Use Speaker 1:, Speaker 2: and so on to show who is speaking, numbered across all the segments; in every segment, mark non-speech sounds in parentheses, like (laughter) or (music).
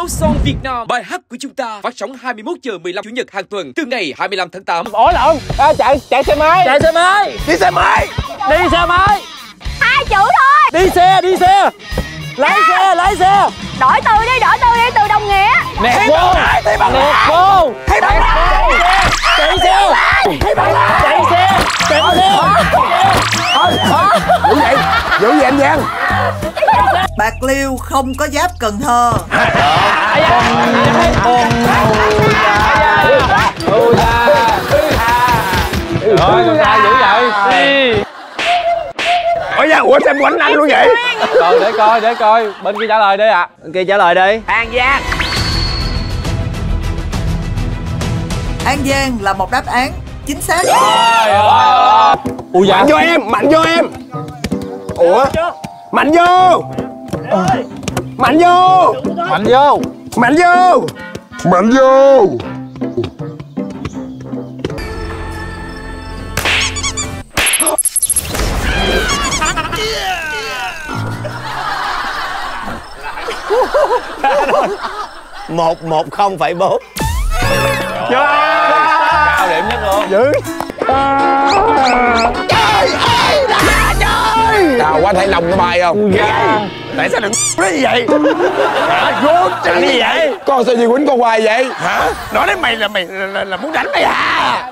Speaker 1: Áo son Việt Nam, bài hát của chúng ta phát sóng 21 giờ 15 chủ nhật hàng tuần từ ngày 25 tháng 8.
Speaker 2: ủa lộn à, chạy chạy xe máy. Chạy xe máy.
Speaker 3: Đi xe máy.
Speaker 2: Đi xe máy.
Speaker 4: Hai chữ thôi.
Speaker 2: Đi xe đi xe. Lái xe lái xe.
Speaker 4: Đổi từ đi đổi từ đi từ đồng nghĩa.
Speaker 2: Nẹt vô. nẹt vô.
Speaker 3: Thấy bạn
Speaker 2: chạy xe. Chạy xe. Chạy xe.
Speaker 3: Dữ vậy. Dữ vậy anh Giang.
Speaker 5: Bạc Liêu không có giáp Cần Thơ.
Speaker 2: Rồi con trai dữ vậy
Speaker 3: ủa Giang ủa xem quánh anh luôn vậy?
Speaker 2: Rồi để coi để coi. Bên kia trả lời đi ạ. Bên kia trả lời đi.
Speaker 6: An Giang
Speaker 5: An Giang là một đáp án chính xác.
Speaker 2: Ui dạ?
Speaker 3: Mạnh vô em mạnh vô em. Ủa? Mạnh vô. Mạnh vô.
Speaker 2: Mạnh vô.
Speaker 3: Mạnh vô. Mạnh vô.
Speaker 6: Một một không phẩy bốn
Speaker 2: cao điểm nhất luôn.
Speaker 3: Dữ. Trời ơi đã trời nào qua thấy lòng cái bài không
Speaker 2: dạ
Speaker 3: tại sao đừng (laughs) nói như vậy? Hả vô trời như vậy? Con sao gì quýnh con hoài vậy? Hả? Nói đến mày là mày là, là, là muốn đánh mày hả?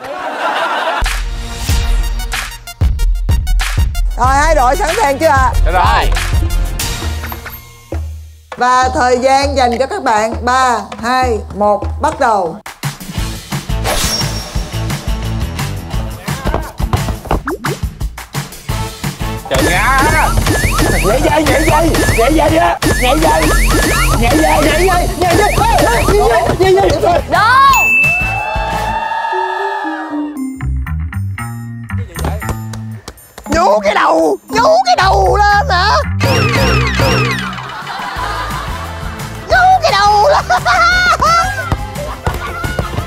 Speaker 5: Rồi hai đội sẵn sàng chưa ạ?
Speaker 2: rồi.
Speaker 5: Và thời gian dành cho các bạn. 3, 2, 1 bắt đầu
Speaker 2: trời ngã
Speaker 3: nhảy dây nhảy dây nhảy dây á. Nhảy dây nhảy dây nhảy dây nhảy dây. Nhảy dây nhảy dây
Speaker 4: đâu
Speaker 3: nhú cái đầu nhú cái đầu lên hả? Nhú cái đầu lên.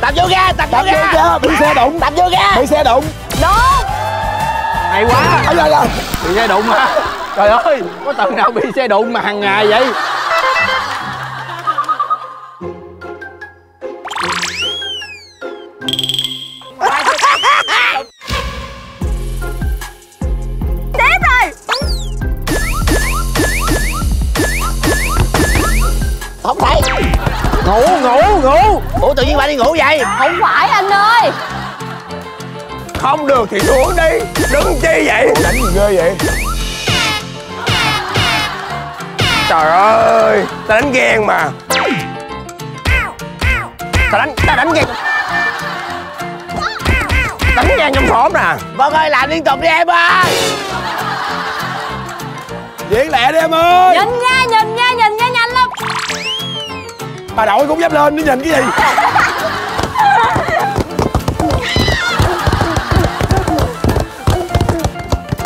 Speaker 6: Tập vô ga tập vô
Speaker 3: tập vô
Speaker 6: ga.
Speaker 3: bị xe đụng.
Speaker 6: Tập vô ga.
Speaker 3: Bị xe đụng.
Speaker 4: Đúng
Speaker 2: hay quá.
Speaker 3: Ôi trời ơi
Speaker 2: bị xe đụng mà trời ơi có tầng nào bị xe đụng mà hàng ngày vậy?
Speaker 6: Không thấy
Speaker 2: ngủ ngủ ngủ.
Speaker 6: Ủa tự nhiên bạn đi ngủ vậy?
Speaker 4: Không phải anh ơi
Speaker 3: không được thì xuống đi. Đứng chi vậy? Đánh gì ghê vậy? Trời ơi ta đánh ghen mà. Ta đánh ta đánh ghen. Đánh ghen trong xóm nè.
Speaker 6: Vâng ơi làm liên tục đi em ơi.
Speaker 3: Diễn lẹ đi em ơi.
Speaker 4: Nhìn nha nhìn nha nhìn nha nhanh lắm
Speaker 3: bà đội cũng dám lên đi nhìn cái gì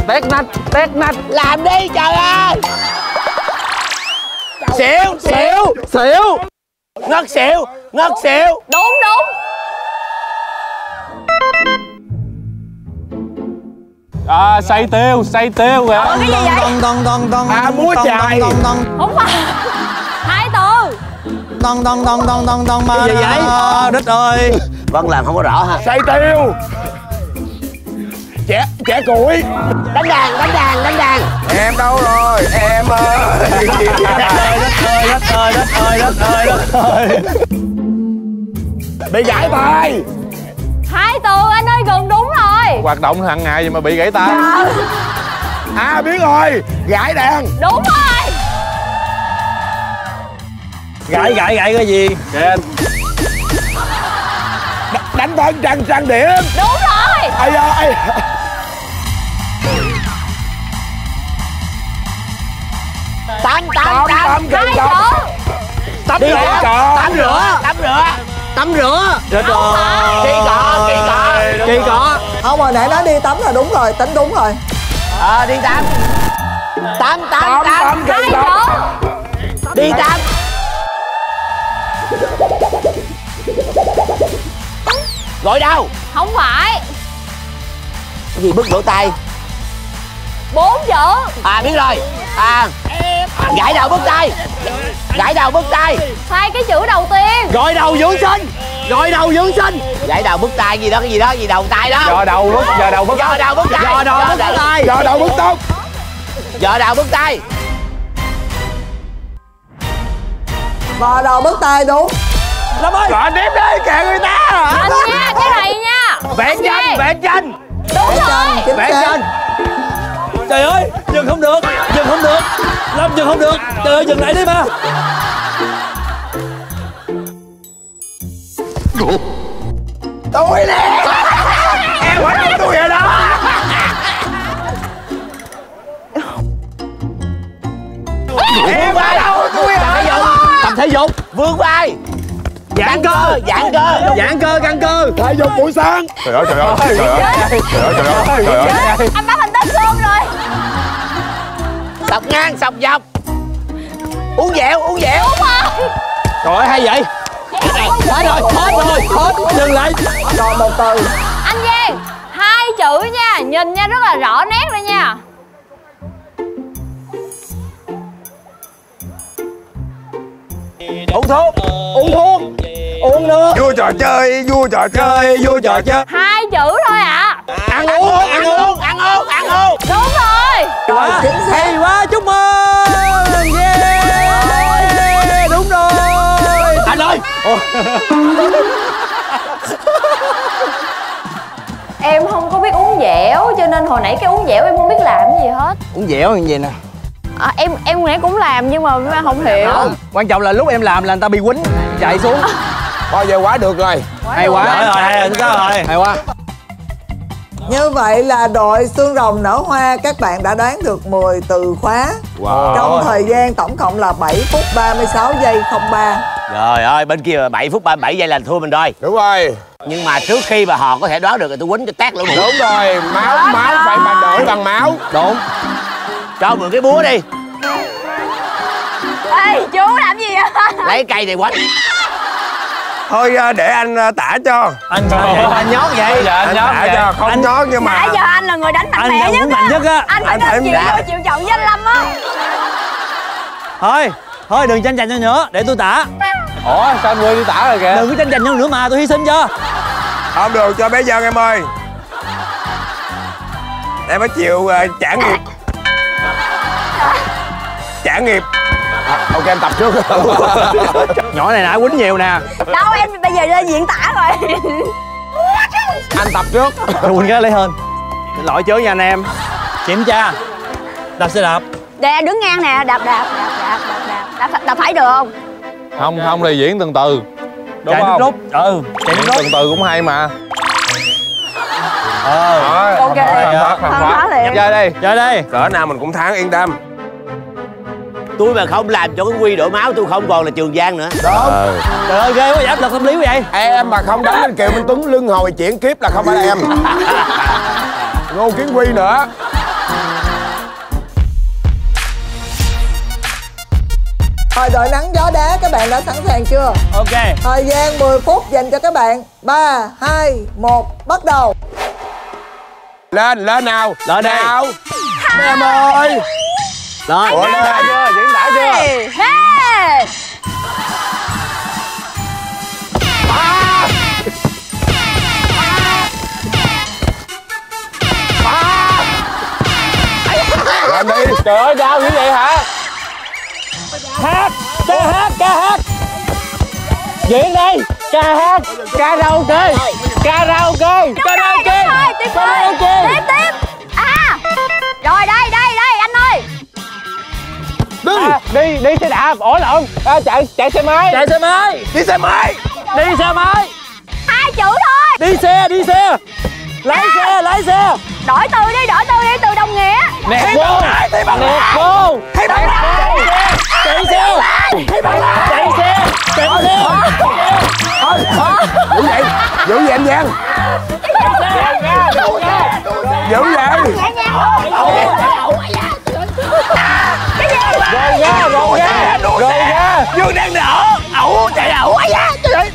Speaker 2: tét nách tét nách
Speaker 6: làm đi trời ơi! Xỉu xỉu
Speaker 2: xỉu.
Speaker 6: Ngất xỉu ngất xỉu.
Speaker 4: Đúng đúng.
Speaker 2: À say tiêu say tiêu kìa
Speaker 4: cái gì vậy?
Speaker 3: À múa chài
Speaker 4: không phải hai từ.
Speaker 6: Cái gì vậy? đất ơi. Vâng làm không có rõ ha.
Speaker 3: Say tiêu trẻ trẻ củi
Speaker 6: đánh đàn đánh đàn đánh đàn.
Speaker 3: Em đâu rồi? Em ơi.
Speaker 2: Đất ơi đất ơi đất ơi đất ơi đất ơi
Speaker 3: bị gãy tay.
Speaker 4: Hai từ anh ơi gần đúng rồi.
Speaker 2: Hoạt động hàng ngày vậy mà bị gãy tay?
Speaker 3: À biết rồi. Gãy đàn.
Speaker 4: Đúng rồi.
Speaker 2: Gãy gãy gãy cái gì? Kìa
Speaker 3: D- đánh thân trăng trăng điểm.
Speaker 4: Đúng rồi.
Speaker 3: Ai da ai
Speaker 6: tắm
Speaker 3: tắm
Speaker 6: tắm tắm
Speaker 3: tắm
Speaker 4: hai
Speaker 3: kỳ cọ
Speaker 4: chữ
Speaker 3: tắm
Speaker 6: rửa tắm rửa tắm rửa. Tắm rửa.
Speaker 2: Chết rồi
Speaker 6: kỳ cọ kỳ cọ.
Speaker 2: Kỳ cọ.
Speaker 5: Không hồi nãy nói đi tắm là đúng rồi, tính đúng rồi.
Speaker 6: Ờ đi tắm. Tắm tắm
Speaker 3: tắm
Speaker 6: tắm.
Speaker 3: tắm kỳ
Speaker 4: hai
Speaker 6: đi tắm. gọi đâu?
Speaker 4: Không phải.
Speaker 6: Cái gì bứt lỗ tay
Speaker 4: bốn chữ
Speaker 6: à biết rồi. À gãi đầu bước tay. Gãi đầu bước tay.
Speaker 4: Sai cái chữ đầu tiên.
Speaker 7: Gội đầu dưỡng sinh. Gội đầu dưỡng sinh.
Speaker 6: Gãi đầu bước tay gì đó cái gì đó gì đầu tay đó.
Speaker 7: Giờ đầu bước Giờ đầu bước
Speaker 6: Giờ đầu bước tay.
Speaker 7: Giờ đầu bước tay.
Speaker 8: Giờ đầu bước tóc
Speaker 6: giờ đầu bước tay.
Speaker 5: Vò đầu bứt tay đúng.
Speaker 7: Lâm ơi.
Speaker 8: Gọi tiếp đi kệ người ta.
Speaker 4: Anh nha cái này nha.
Speaker 7: Vẽ tranh
Speaker 4: Giang.
Speaker 7: Vẽ tranh.
Speaker 4: Đúng
Speaker 5: Vẽ
Speaker 4: rồi.
Speaker 7: Vẽ tranh Trời ơi Dừng không được Dừng không được. Lâm dừng không được. Trời ơi dừng lại đi mà
Speaker 8: Tôi nè. Em hỏi đâu tôi ở đó. Em ở đâu tôi ở đó
Speaker 7: Tập thể dục
Speaker 6: vươn vai.
Speaker 7: Giãn cơ
Speaker 6: giãn cơ
Speaker 7: Giãn cơ căng cơ.
Speaker 8: Thể dục buổi sáng. Trời ơi trời ơi trời ơi Trời ơi trời ơi trời ơi
Speaker 4: Anh
Speaker 6: sọc ngang sọc dọc. Uống dẻo uống dẻo.
Speaker 7: Trời ơi hay vậy. Hết rồi hết rồi hết Dừng lại.
Speaker 5: Rồi một từ.
Speaker 4: Anh Giang Hai chữ nha. Nhìn nha rất là rõ nét rồi nha.
Speaker 7: Uống thuốc. Uống thuốc. Uống nước.
Speaker 8: Vua trò chơi Vua trò chơi Vua trò chơi.
Speaker 4: Hai chữ
Speaker 5: xác.
Speaker 7: Hay quá chúc mừng. Yeah. Đúng rồi. Anh ơi.
Speaker 4: Em không có biết uống dẻo Cho nên hồi nãy cái uống dẻo em không biết làm cái gì hết.
Speaker 7: Uống dẻo như vậy nè?
Speaker 4: À, Em em nãy cũng làm nhưng mà em không hiểu.
Speaker 7: Quan trọng là lúc em làm là người ta bị quýnh Chạy xuống.
Speaker 8: Thôi về quá được rồi.
Speaker 7: Hay quá. Rồi rồi hay rồi? Hay quá
Speaker 5: Như vậy là đội xương rồng nở hoa Các bạn đã đoán được 10 từ khóa.
Speaker 8: Wow.
Speaker 5: Trong thời gian tổng cộng là 7 phút 36 giây 03
Speaker 6: trời ơi bên kia 7 phút 37 giây là thua mình rồi.
Speaker 8: Đúng rồi.
Speaker 6: Nhưng mà trước khi mà họ có thể đoán được thì tôi quýnh cho tát lỗ mũi
Speaker 8: Đúng rồi Máu máu phải mà đổi bằng máu.
Speaker 7: Đúng.
Speaker 6: Cho mượn cái búa đi.
Speaker 4: Ê chú làm gì vậy?
Speaker 6: Lấy cây thì quánh
Speaker 8: Thôi à, để anh à, tả cho.
Speaker 7: Anh anh nhót vậy. Dạ
Speaker 8: Anh tả cho Không nhót nhưng mà
Speaker 4: Nãy giờ anh là người đánh mạnh
Speaker 7: Anh
Speaker 4: mẽ nhất
Speaker 7: mạnh nhất á.
Speaker 4: Anh phải
Speaker 8: Anh
Speaker 4: chịu vô chịu chọn với anh Lâm á.
Speaker 7: Thôi Thôi đừng tranh giành nhau nữa Để tôi tả. Ủa sao anh quên đi tả rồi kìa? Đừng có tranh giành nhau nữa mà tôi hy sinh cho.
Speaker 8: Không được cho bé Dân em ơi. Em phải chịu à, trả nghiệp. Trả nghiệp Ok em tập trước. (laughs)
Speaker 7: Nhỏ này nãy quýnh nhiều nè.
Speaker 4: Đâu em bây giờ lên diễn tả rồi.
Speaker 8: Anh tập trước.
Speaker 7: Tôi quýnh cái lấy hơn lỗi chứ nha anh em. Kiểm tra. Đạp xe đạp.
Speaker 4: Nè đứng ngang nè đạp đạp đạp đạp đạp đạp. Đạp, đạp phải được không?
Speaker 9: Không không thì diễn từng từ. Đúng
Speaker 7: Chạy nước
Speaker 9: không?
Speaker 7: rút. Ừ Chạy rút.
Speaker 9: Từng từ cũng hay mà.
Speaker 7: Ờ.
Speaker 4: Ok.
Speaker 8: Thằng Phát. Phát
Speaker 4: liền.
Speaker 9: chơi đi.
Speaker 7: Chơi đi.
Speaker 8: Cỡ nào mình cũng thắng yên tâm
Speaker 6: tôi mà không làm cho cái quy đổi máu tôi không còn là trường giang nữa.
Speaker 8: Đúng
Speaker 7: Trời ơi ghê quá vậy áp lực tâm lý quá vậy.
Speaker 8: Em mà không đánh anh Kiều Minh Tuấn lưng hồi chuyển kiếp là không phải là em. (laughs) Ngô Kiến Quy nữa.
Speaker 5: Rồi đội nắng gió đá các bạn đã sẵn sàng chưa?
Speaker 7: Ok.
Speaker 5: Thời gian 10 phút dành cho các bạn. 3, 2, 1 bắt đầu.
Speaker 8: Lên, lên nào.
Speaker 7: Lên đi.
Speaker 8: Nào. Em ơi.
Speaker 7: Rồi
Speaker 8: Ủa, lên. Chưa,
Speaker 4: Hey.
Speaker 8: Làm đi
Speaker 7: Trời ơi đau như vậy hả? Hát Ca hát ca hát. Diễn đi Ca hát Karaoke Karaoke Karaoke.
Speaker 4: Rồi, tiếp thôi
Speaker 7: Karaoke.
Speaker 4: Tiếp tiếp. À Rồi đây
Speaker 7: À, đi đi xe đạp. Ủa lộn à, chạy chạy xe máy. Chạy xe máy.
Speaker 8: Đi xe máy.
Speaker 7: Đi xe máy.
Speaker 4: Hai chữ thôi.
Speaker 7: Đi xe đi xe. Lái xe lái xe.
Speaker 4: Đổi từ đi đổi từ đi từ đồng nghĩa.
Speaker 7: Nẹt vô. nẹt vô.
Speaker 8: Thấy bằng lái.
Speaker 7: chạy xe. Chạy xe. Chạy xe.
Speaker 8: Thôi, thôi Giữ vậy. Giữ vậy anh Giang. Giữ vậy.
Speaker 4: Nhẹ nhàng
Speaker 8: Dương đang nở. Ẩu chạy ẩu ai da. Trời ơi.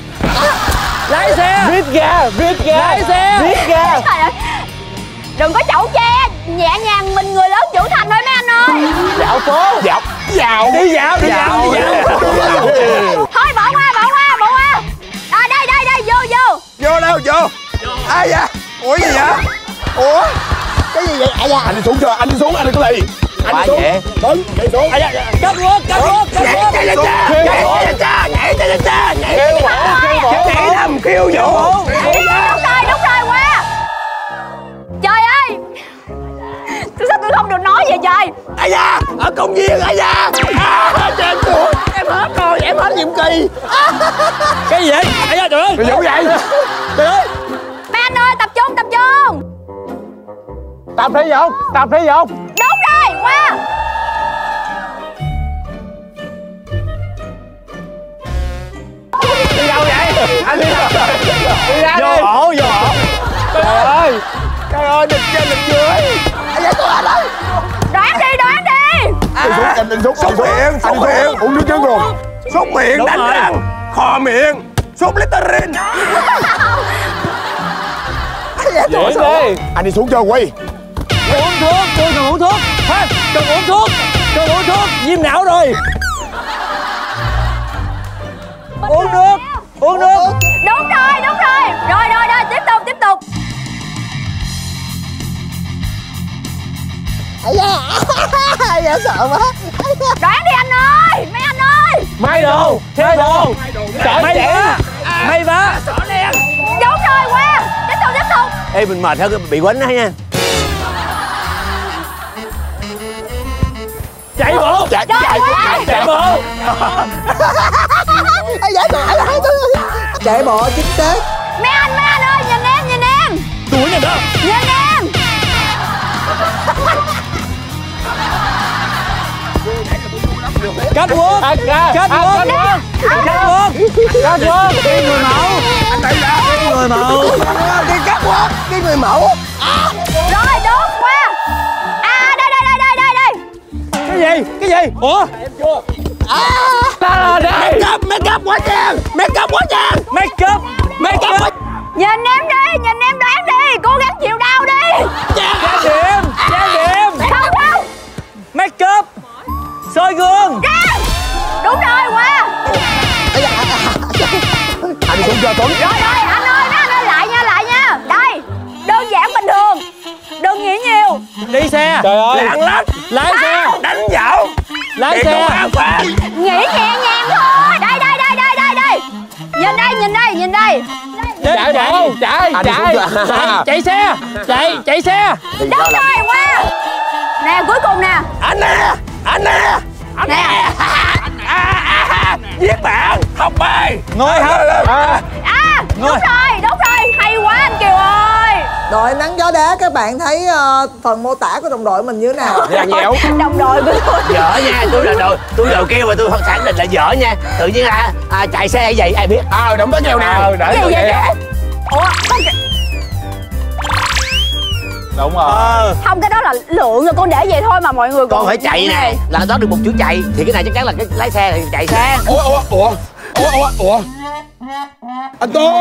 Speaker 7: Lái xe. Viết ga viết ga. Lái xe. Viết ga.
Speaker 4: Đừng có chậu che. Nhẹ nhàng mình người lớn trưởng thành thôi mấy anh ơi.
Speaker 8: Dạo phố. Dạo dạo.
Speaker 7: Đi dạo đi dạo đi dạo.
Speaker 4: Thôi bỏ qua bỏ qua bỏ qua. À đây đây đây vô vô.
Speaker 8: Vô đâu vô? Ai vậy? Ủa gì vậy? Ủa? Cái gì vậy? Ai da? Anh đi xuống chưa anh đi xuống anh đừng có lì
Speaker 6: Quá
Speaker 8: đi xuống.
Speaker 6: dễ.
Speaker 8: đứng chạy xuống.
Speaker 7: Cắt luôn cắt luôn
Speaker 8: nhảy
Speaker 7: luôn.
Speaker 8: chạy lên cha nhảy chạy lên cha nhảy chạy lên cha nhảy kêu bộ nhảy thầm kêu vũ
Speaker 4: đúng rồi đúng rồi qua trời ơi. Tôi sao tôi không được nói vậy trời?
Speaker 8: Ai da ở công viên ai da. À, trời ơi em hết rồi em hết nhiệm kỳ.
Speaker 7: Cái gì vậy? Ai da trời ơi.
Speaker 8: Vũ vậy?
Speaker 7: Trời ơi.
Speaker 4: Mấy anh ơi tập trung tập trung.
Speaker 7: Tập thể dục tập thể dục
Speaker 4: đúng rồi qua
Speaker 7: đi đâu vậy? Anh đi đâu đi ra vô ổ vô ổ. Trời ơi.
Speaker 8: trời ơi địch trên địch dưới ai da tôi ở đây
Speaker 4: đoán đi đoán đi.
Speaker 8: Anh xuống, anh đừng xuống, sốt miệng, sốt miệng, uống nước trứng gừng Sốt miệng, đánh
Speaker 7: rồi.
Speaker 8: răng, khò miệng, sốt Listerine.
Speaker 7: Dễ đi
Speaker 8: Anh đi xuống chơi quy
Speaker 7: uống thuốc tôi cần uống thuốc ha cần uống thuốc cần uống thuốc viêm não rồi. Uống nước uống nước.
Speaker 4: Đúng rồi đúng rồi. Rồi rồi rồi tiếp tục tiếp tục.
Speaker 5: Ai da. Sợ quá.
Speaker 4: Đoán đi anh ơi mấy anh ơi.
Speaker 7: May đồ thay đồ may vá. may vá.
Speaker 4: Đúng rồi qua tiếp tục tiếp tục.
Speaker 6: Ê mình mệt hơn bị quánh đó nha
Speaker 7: chạy bộ.
Speaker 8: Chạy, chạy, chạy,
Speaker 7: chạy bộ.
Speaker 5: ai da trời ơi chạy bộ chính xác.
Speaker 4: Mấy anh mấy anh ơi nhìn em nhìn em.
Speaker 7: Đuổi này đó.
Speaker 4: Nhìn em.
Speaker 7: Cắt luôn cắt luôn cắt luôn cắt luôn đi người mẫu. Đi người mẫu.
Speaker 8: Đi cắt quá, đi người mẫu
Speaker 7: gì? Cái gì? Ủa? Em chưa à đây?
Speaker 8: Make up, make up quá trang Make up quá trang
Speaker 7: make up? Make up
Speaker 4: nhìn em đi nhìn em đoán đi! Cố gắng chịu đau đi!
Speaker 7: Trang điểm! Trang điểm!
Speaker 4: Không không!
Speaker 7: Make up? Soi gương!
Speaker 4: Ra đúng rồi qua
Speaker 8: Anh xuống chơi Tuấn
Speaker 4: rồi rồi anh ơi mấy anh ơi lại nha lại nha! Đây đơn giản bình thường. Đừng nghĩ nhiều.
Speaker 7: Đi xe. Trời ơi.
Speaker 8: Lạng lách,
Speaker 7: lái xe
Speaker 8: đánh dạo
Speaker 7: lái
Speaker 8: Đi
Speaker 7: xe.
Speaker 4: nghĩ nhẹ nhàng thôi. Đây đây đây đây đây đây. Nhìn đây nhìn đây nhìn đây.
Speaker 7: Chạy bộ. chạy
Speaker 8: À, đi
Speaker 7: chạy
Speaker 8: chưa?
Speaker 7: chạy chạy xe chạy chạy xe.
Speaker 4: Đúng rồi qua nè cuối cùng nè.
Speaker 8: Anh nè, anh nè Anh
Speaker 4: nè.
Speaker 8: à, à, à, Giết bạn, học bài.
Speaker 7: Ngồi học. À,
Speaker 4: à đúng
Speaker 7: Rồi.
Speaker 4: rồi đúng
Speaker 5: đội nắng gió đá các bạn thấy ờ, phần mô tả của đồng đội mình như thế nào?
Speaker 8: Nhà nhẽo
Speaker 4: đồng đội của tôi.
Speaker 6: Dở nha tôi là đội tôi đội kêu mà tôi khẳng định là dở nha. Tự nhiên là à, chạy xe hay vậy ai biết?
Speaker 8: Ờ, động tác kèo nào
Speaker 7: Ờ, để
Speaker 4: gì
Speaker 7: tôi
Speaker 4: vậy ủa không,
Speaker 9: đúng rồi.
Speaker 4: Không cái đó là lượng rồi con để vậy thôi mà mọi người còn
Speaker 6: con phải chạy nè. là đó được một chữ chạy thì cái này chắc chắn là cái lái xe thì chạy xe.
Speaker 8: Ủa, ủa, ủa Ủa, ủa, ủa. Anh Tuấn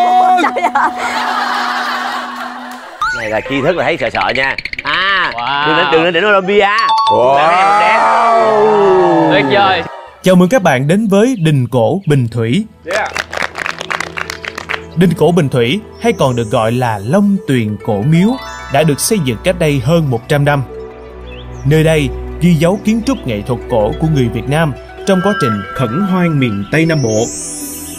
Speaker 6: này là tri thức là thấy sợ sợ nha à
Speaker 7: Wow.
Speaker 6: đừng lên đừng lên đỉnh Olympia
Speaker 8: Wow
Speaker 7: tuyệt vời
Speaker 10: Chào mừng các bạn đến với Đình Cổ Bình Thủy. Đình Cổ Bình Thủy hay còn được gọi là Long Tuyền Cổ Miếu đã được xây dựng cách đây hơn 100 năm. Nơi đây ghi dấu kiến trúc nghệ thuật cổ của người Việt Nam trong quá trình khẩn hoang miền Tây Nam Bộ.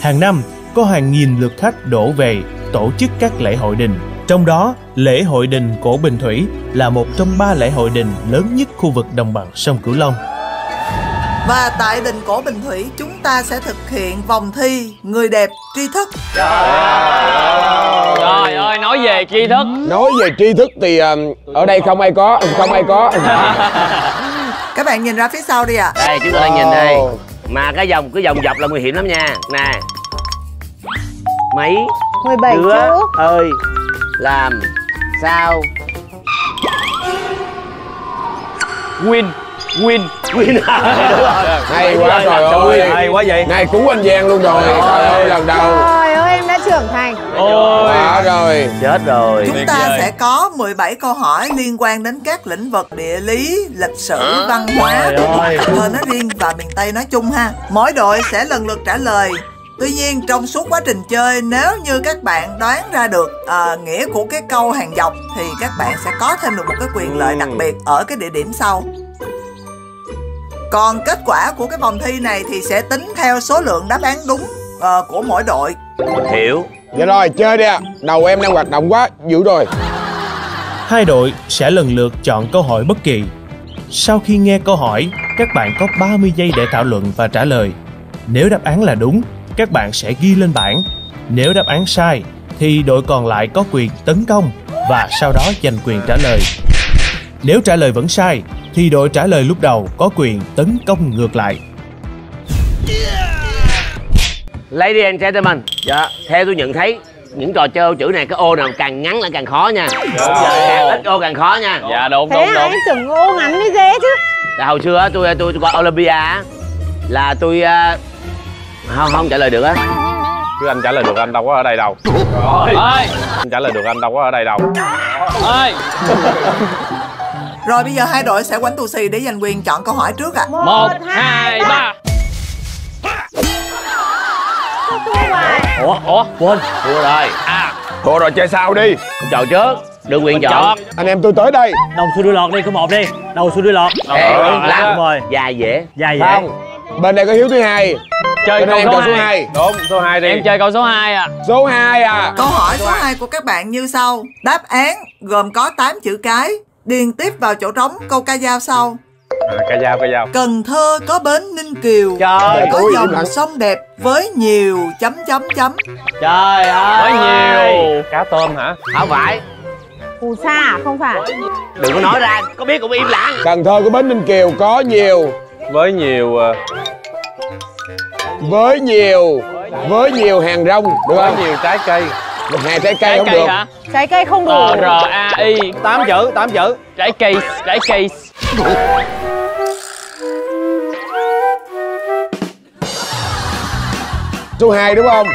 Speaker 10: Hàng năm có hàng nghìn lượt khách đổ về tổ chức các lễ hội đình. Trong đó, lễ hội đình cổ Bình Thủy là một trong ba lễ hội đình lớn nhất khu vực đồng bằng sông Cửu Long.
Speaker 5: và tại đình cổ bình thủy chúng ta sẽ thực hiện vòng thi người đẹp tri thức.
Speaker 7: Trời ơi nói về tri thức.
Speaker 8: Nói về tri thức thì um, ở đây không ai có, không ai có. (laughs)
Speaker 5: Các bạn nhìn ra phía sau đi ạ.
Speaker 6: Đây chúng ta đang nhìn đây. Mà cái vòng cái vòng dọc là nguy hiểm lắm nha. Nè. Mấy?
Speaker 4: 17
Speaker 6: đứa? ơi làm sao?
Speaker 7: Win win.
Speaker 6: Win rồi
Speaker 8: Hay quá trời ơi.
Speaker 7: hay quá vậy?
Speaker 8: Này cú anh Giang luôn rồi. Trời ơi lần đầu.
Speaker 4: Trời ơi em đã
Speaker 11: trưởng thành.
Speaker 2: Ôi.
Speaker 3: Đã rồi.
Speaker 6: Chết rồi.
Speaker 5: Chúng ta sẽ có 17 câu hỏi liên quan đến các lĩnh vực địa lý, lịch sử, văn hóa. Của. Cần Thơ nói riêng và miền Tây nói chung ha. Mỗi đội sẽ lần lượt trả lời. Tuy nhiên trong suốt quá trình chơi nếu như các bạn đoán ra được ờ, nghĩa của cái câu hàng dọc thì các bạn sẽ có thêm được một cái quyền lợi đặc biệt ở cái địa điểm sau. Còn kết quả của cái vòng thi này thì sẽ tính theo số lượng đáp án đúng ờ, của mỗi đội.
Speaker 6: hiểu
Speaker 3: Dạ rồi chơi đi ạ Đầu em đang hoạt động quá Dữ rồi
Speaker 10: Hai đội sẽ lần lượt chọn câu hỏi bất kỳ. Sau khi nghe câu hỏi, các bạn có 30 giây để thảo luận và trả lời. Nếu đáp án là đúng, các bạn sẽ ghi lên bảng. Nếu đáp án sai, thì đội còn lại có quyền tấn công và sau đó giành quyền trả lời. Nếu trả lời vẫn sai, thì đội trả lời lúc đầu có quyền tấn công ngược lại.
Speaker 6: Ladies and gentlemen Dạ Theo tôi nhận thấy Những trò chơi ô chữ này cái ô nào càng ngắn lại càng khó nha Càng ít ô càng khó nha
Speaker 2: dạ đúng
Speaker 11: thế
Speaker 2: đúng đúng
Speaker 11: anh tưởng ô ngắn mới dễ chứ
Speaker 6: Là hồi xưa á, tôi tôi qua Olympia Là tôi à, Không không trả lời được á.
Speaker 12: Chứ anh trả lời được anh đâu có ở đây đâu.
Speaker 2: Ơi.
Speaker 12: Anh trả lời được anh đâu có ở đây đâu.
Speaker 2: Ơi
Speaker 5: Rồi bây giờ hai đội sẽ quánh tù xì để giành quyền chọn câu hỏi trước ạ.
Speaker 2: một hai ba.
Speaker 6: Ủa Ủa Quên. Thua rồi.
Speaker 2: À.
Speaker 3: Thôi rồi chơi sao đi?
Speaker 6: Chọn trước Được quyền chọn.
Speaker 2: chọn.
Speaker 3: Anh em tôi tới đây.
Speaker 7: Đầu xuôi đuôi lọt đi, câu một đi. Đầu xuôi đuôi lọt.
Speaker 6: Ê,
Speaker 2: Ờ,
Speaker 7: Đúng rồi.
Speaker 6: Dài dễ.
Speaker 7: Dài dễ.
Speaker 3: Không. Bên này có Hiếu thứ hai
Speaker 2: chơi câu số
Speaker 3: câu số
Speaker 2: 2
Speaker 3: 2
Speaker 12: đúng số 2 đi.
Speaker 2: Em chơi câu số 2 à.
Speaker 3: Số 2 à.
Speaker 5: Câu hỏi số 2 của các bạn như sau. Đáp án gồm có 8 chữ cái. Điền tiếp vào chỗ trống câu ca dao sau.
Speaker 12: à, ca dao ca dao.
Speaker 5: Cần Thơ có bến Ninh Kiều.
Speaker 6: Trời
Speaker 5: Có
Speaker 3: ơi,
Speaker 5: dòng sông đẹp với nhiều chấm chấm chấm.
Speaker 6: Trời ơi.
Speaker 2: quá nhiều.
Speaker 12: Cá tôm hả?
Speaker 6: Không phải
Speaker 11: phù sa à? không phải.
Speaker 6: Đừng có nói ra Có biết cũng im lặng.
Speaker 3: Cần Thơ của Bến Ninh Kiều có nhiều.
Speaker 12: Với nhiều ờ,
Speaker 3: Với nhiều Với nhiều hàng rong Được
Speaker 12: với
Speaker 3: không?
Speaker 12: nhiều trái cây.
Speaker 3: Hai trái cây
Speaker 2: trái
Speaker 3: không
Speaker 2: cây
Speaker 3: được.
Speaker 2: hả?
Speaker 11: Trái cây không đủ
Speaker 2: Ờ, r a i.
Speaker 7: Tám chữ, tám chữ.
Speaker 2: Trái cây trái cây.
Speaker 3: Số 2 đúng không?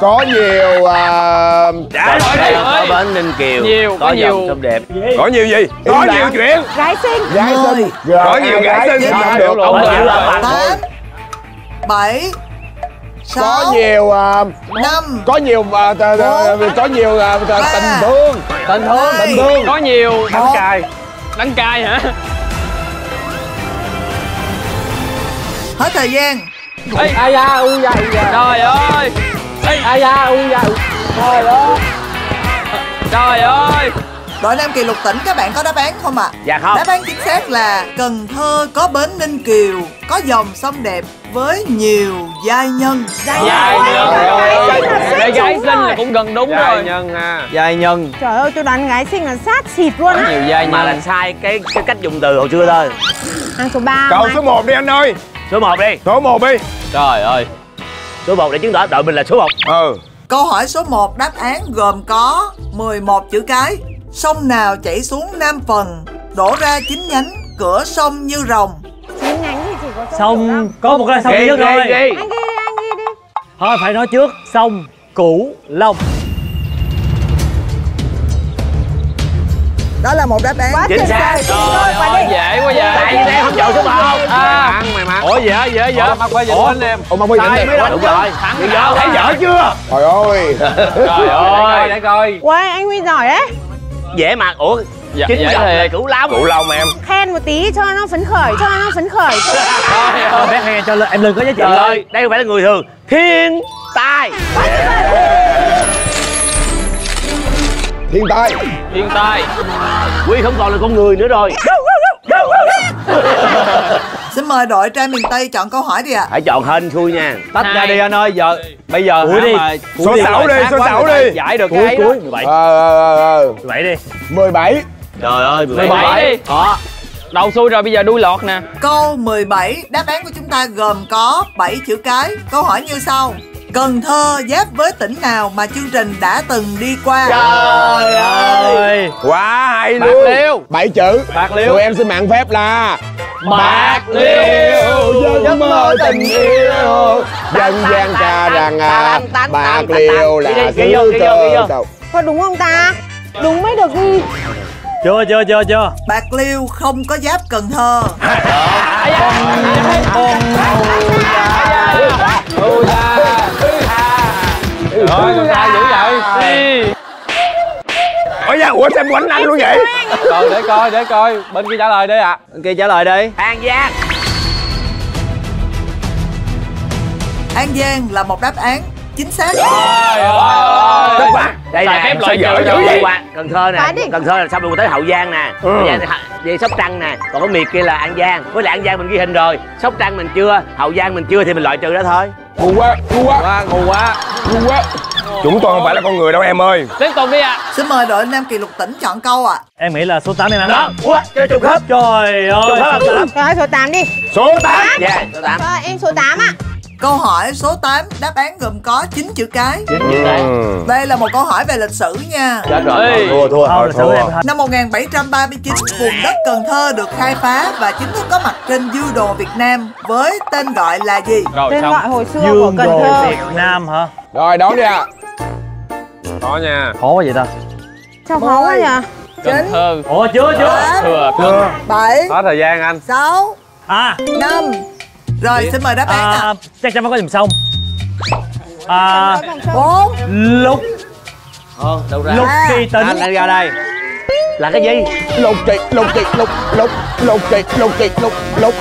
Speaker 3: Có nhiều à,
Speaker 6: Đã
Speaker 2: ơi.
Speaker 6: Có bến Ninh Kiều.
Speaker 2: Nhiều, có
Speaker 6: Có
Speaker 2: nhiều.
Speaker 6: dòng sông đẹp.
Speaker 12: Có nhiều gì? Có
Speaker 3: Im
Speaker 12: nhiều chuyện
Speaker 11: gái xinh.
Speaker 3: Gái xinh. Có
Speaker 12: nhiều gái xinh.
Speaker 3: không được.
Speaker 6: Ông là bạn
Speaker 5: 8 7 6
Speaker 3: Có nhiều à,
Speaker 5: 5
Speaker 3: Có nhiều à, t- t- Có nhiều à, t- tình thương
Speaker 2: tình thương
Speaker 3: Tình thương.
Speaker 2: Có nhiều
Speaker 12: bánh cay.
Speaker 2: Đánh cay hả?
Speaker 5: Hết thời gian.
Speaker 2: Ê,
Speaker 7: Ai da, u da, u da.
Speaker 2: Trời ơi.
Speaker 7: Ai da, u da Trời ơi.
Speaker 2: Trời ơi.
Speaker 5: Đội Nam Kỳ Lục Tỉnh các bạn có đáp án không ạ?
Speaker 6: Dạ không.
Speaker 5: Đáp án chính xác là Cần Thơ có bến Ninh Kiều, có dòng sông đẹp với nhiều giai nhân.
Speaker 2: nhân.
Speaker 11: Gái xinh là
Speaker 2: để gái xinh là cũng gần đúng
Speaker 12: giai
Speaker 2: rồi.
Speaker 12: nhân ha
Speaker 7: Dài nhân.
Speaker 11: Trời ơi tôi đoán gái xinh là sát xịt luôn á.
Speaker 2: nhiều giai
Speaker 6: Mà là
Speaker 2: nhân
Speaker 6: sai cái cái cách dùng từ hồi xưa thôi.
Speaker 11: Hàng số 3
Speaker 12: câu số 1 đi anh ơi.
Speaker 6: Số 1 đi.
Speaker 12: Số 1 đi.
Speaker 2: Trời ơi.
Speaker 6: Số 1 để chứng tỏ đội mình là số 1
Speaker 12: ừ.
Speaker 5: Câu hỏi số 1 đáp án gồm có 11 chữ cái. Sông nào chảy xuống Nam Phần, đổ ra chín nhánh, cửa sông như rồng.
Speaker 11: Chín nhánh thì chỉ có sông
Speaker 7: Sông, có một cái sông nhất thôi.
Speaker 11: anh ghi đi anh ghi đi.
Speaker 7: Thôi phải nói trước. Sông Cửu Long.
Speaker 5: Đó là một đáp án.
Speaker 11: quá
Speaker 6: Chính xác.
Speaker 11: Rồi, đi.
Speaker 2: dễ quá
Speaker 6: Tại
Speaker 2: vậy
Speaker 6: vì em không chọn số 1
Speaker 2: à
Speaker 12: ăn mày mà
Speaker 2: ủa dễ dễ dễ.
Speaker 12: Mắc quá
Speaker 2: Ủa,
Speaker 12: anh em
Speaker 3: Ủa mà giờ
Speaker 2: mới
Speaker 6: Đúng rồi
Speaker 2: thắng
Speaker 6: vô
Speaker 2: thấy dở
Speaker 6: chưa?
Speaker 3: Trời ơi.
Speaker 2: Trời ơi.
Speaker 12: Để coi
Speaker 11: Uầy, anh Huy giỏi đấy
Speaker 6: Dễ mà. Ủa
Speaker 2: Dạ,
Speaker 6: Chính
Speaker 2: dễ
Speaker 6: dòng là. Cửu Long.
Speaker 12: Cụ lâu mà em.
Speaker 11: Khen một tí cho nó phấn khởi cho nó phấn khởi. (laughs)
Speaker 2: Ơi.
Speaker 7: Bé hay cho em lên có giá trị
Speaker 6: Trời ơi Đây không phải là người thường. Thiên tai.
Speaker 3: Thiên tai.
Speaker 2: Thiên tai.
Speaker 6: Quy không còn là con người nữa rồi. (laughs)
Speaker 5: Xin mời đội trai miền Tây chọn câu hỏi đi ạ.
Speaker 6: Phải chọn hên xui nha.
Speaker 7: Tách ra đi anh ơi Giờ Bây giờ
Speaker 2: Cuối đi.
Speaker 12: Số sáu đi, số sáu đi.
Speaker 7: Giải được
Speaker 2: Cuối, cuối.
Speaker 7: 17
Speaker 3: Ờ ờ ờ
Speaker 7: 17 đi.
Speaker 3: 17
Speaker 6: Trời ơi
Speaker 2: 17 đi.
Speaker 6: Đó.
Speaker 2: Đầu xuôi rồi bây giờ đuôi lọt nè.
Speaker 5: Câu 17 đáp án của chúng ta gồm có 7 chữ cái. Câu hỏi như sau. Cần Thơ giáp với tỉnh nào mà chương trình đã từng đi qua?
Speaker 6: Trời ơi.
Speaker 12: quá hay
Speaker 2: bạc
Speaker 12: luôn.
Speaker 2: Liêu.
Speaker 3: Bảy chữ.
Speaker 7: Bạc Liêu.
Speaker 3: Tụi em xin mạng phép là bạc liêu. Giấc mơ tình yêu. dân gian ca rằng à, bạc liêu là
Speaker 6: đi, vô.
Speaker 3: cơ
Speaker 11: Có đúng không ta? Đúng mới được ghi.
Speaker 7: Chưa chưa chưa chưa.
Speaker 5: Bạc Liêu không có giáp Cần Thơ.
Speaker 12: Rồi, người ta dữ vậy
Speaker 3: ôi da ủa sao em quánh anh luôn vậy?
Speaker 12: Rồi, để coi, để coi. Bên kia trả lời đi ạ.
Speaker 7: Bên kia trả lời đi.
Speaker 6: An Giang.
Speaker 5: An Giang là một đáp án chính xác.
Speaker 3: Tất quá.
Speaker 6: Đây
Speaker 12: Xài
Speaker 6: nè sao
Speaker 12: trừ
Speaker 6: giờ
Speaker 12: dữ vậy?
Speaker 6: qua Cần Thơ nè. Cần Thơ là xong rồi tới Hậu Giang nè.
Speaker 3: Ừ.
Speaker 6: Bây giờ về Sóc Trăng nè. Còn cái miệt kia là An Giang. Với lại An Giang mình ghi hình rồi. Sóc Trăng mình chưa Hậu Giang mình chưa thì mình loại trừ đó thôi.
Speaker 3: Ngu quá ngu quá.
Speaker 12: Quá, ngu quá.
Speaker 3: Ngu quá. Chúng tôi không phải là con người đâu em ơi.
Speaker 12: Tiếp tục đi ạ.
Speaker 5: Xin mời đội Nam Kỳ Lục Tỉnh chọn câu ạ.
Speaker 7: Em nghĩ là số 8 em ăn.
Speaker 6: Đó.
Speaker 7: Đó
Speaker 6: ủa chơi trùng khớp.
Speaker 7: Trời ơi.
Speaker 6: Trùng khớp.
Speaker 11: Rồi số 8 đi.
Speaker 3: số 8
Speaker 6: dạ số 8
Speaker 11: Rồi em số 8 ạ.
Speaker 5: Câu hỏi số 8 đáp án gồm có 9 chữ cái.
Speaker 3: Ừ.
Speaker 5: Đây là một câu hỏi về lịch sử nha.
Speaker 12: Chết rồi.
Speaker 3: Thua thua thua.
Speaker 7: thôi
Speaker 5: Năm 1739, vùng đất Cần Thơ được khai phá và chính thức có mặt trên dư đồ Việt Nam với tên gọi là gì?
Speaker 12: Rồi,
Speaker 11: Tên
Speaker 12: xong.
Speaker 11: gọi hồi xưa của
Speaker 7: Dương
Speaker 11: Cần
Speaker 7: đồ
Speaker 11: Thơ.
Speaker 7: Việt Nam hả?
Speaker 3: Rồi đón đi ạ.
Speaker 12: Có nha.
Speaker 7: Khó quá vậy ta.
Speaker 11: Sao khó quá nhỉ?
Speaker 12: Cần Thơ.
Speaker 7: Ủa chưa chưa?
Speaker 12: Thừa
Speaker 3: chưa
Speaker 5: 7,
Speaker 12: Hết thời gian anh.
Speaker 5: 6,
Speaker 7: À.
Speaker 5: 5. Rồi xin mời đáp án ạ.
Speaker 7: à, chắc chắn phải có điểm xong à,
Speaker 11: sông.
Speaker 5: 4,
Speaker 7: lúc
Speaker 6: ờ đâu ra?
Speaker 7: Lúc
Speaker 5: À.
Speaker 7: khi tính
Speaker 12: Anh anh ra đây.
Speaker 6: Là cái gì?
Speaker 3: Lục chị lục chị lục lục lục chị lục chị lục lục.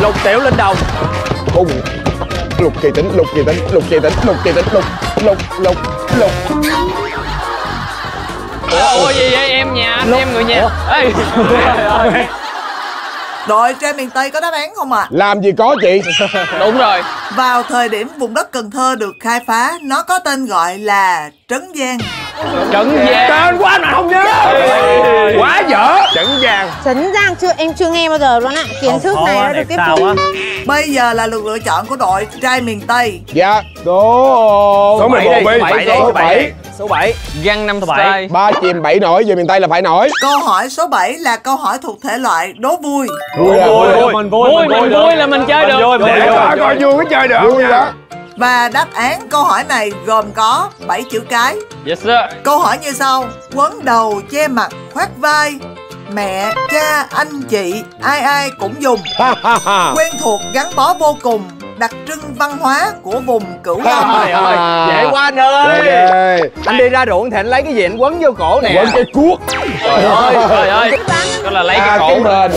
Speaker 12: Lục tiểu lên đồng
Speaker 3: cùng lục kỳ tính lục kỳ tính lục kỳ tính lục kỳ tính lục lục lục lục.
Speaker 12: Ủa gì vậy em nhà? Anh em người nhà. Ê (laughs)
Speaker 5: đội trên miền Tây có đáp án không ạ?
Speaker 3: làm gì có chị.
Speaker 12: Đúng rồi.
Speaker 5: Vào thời điểm vùng đất Cần Thơ được khai phá, nó có tên gọi là Trấn Giang.
Speaker 12: Trấn Giang.
Speaker 3: Tên quá mà không nhớ. Quá dở.
Speaker 12: Trấn Giang.
Speaker 11: Trấn Giang chưa em chưa nghe bao giờ luôn ạ. Kiến thức này đã được tiếp thu.
Speaker 7: á?
Speaker 5: Bây giờ là lượt lựa chọn của đội trai miền Tây.
Speaker 3: dạ số
Speaker 12: Số
Speaker 3: 11
Speaker 12: bảy đi, số
Speaker 3: 7
Speaker 12: Số 7 Găng năm
Speaker 7: Số bảy.
Speaker 12: style
Speaker 3: ba chìm bảy nổi. Về miền tây là phải nổi.
Speaker 5: Câu hỏi số 7 là câu hỏi thuộc thể loại đố vui.
Speaker 3: vui à? Vui. À.
Speaker 7: mình
Speaker 12: Vui. Mình vui là mình chơi được.
Speaker 3: để coi coi vui cái chơi được. Vui đó
Speaker 5: Và đáp án câu hỏi này gồm có 7 chữ cái.
Speaker 12: Yes sir.
Speaker 5: Câu hỏi như sau: Quấn đầu, che mặt, khoác vai, mẹ, cha, anh chị, ai ai cũng dùng. Quen thuộc gắn bó vô cùng, đặc trưng văn hóa của vùng Cửu Long.
Speaker 12: Trời ơi Dễ quá anh ơi.
Speaker 3: Ok.
Speaker 12: Anh đi ra ruộng thì anh lấy cái gì anh quấn vô cổ nè.
Speaker 3: Quấn cái cuốc.
Speaker 12: Trời ơi trời ơi. Đó là lấy
Speaker 3: à,
Speaker 12: cái
Speaker 3: cái
Speaker 12: cổ
Speaker 3: mền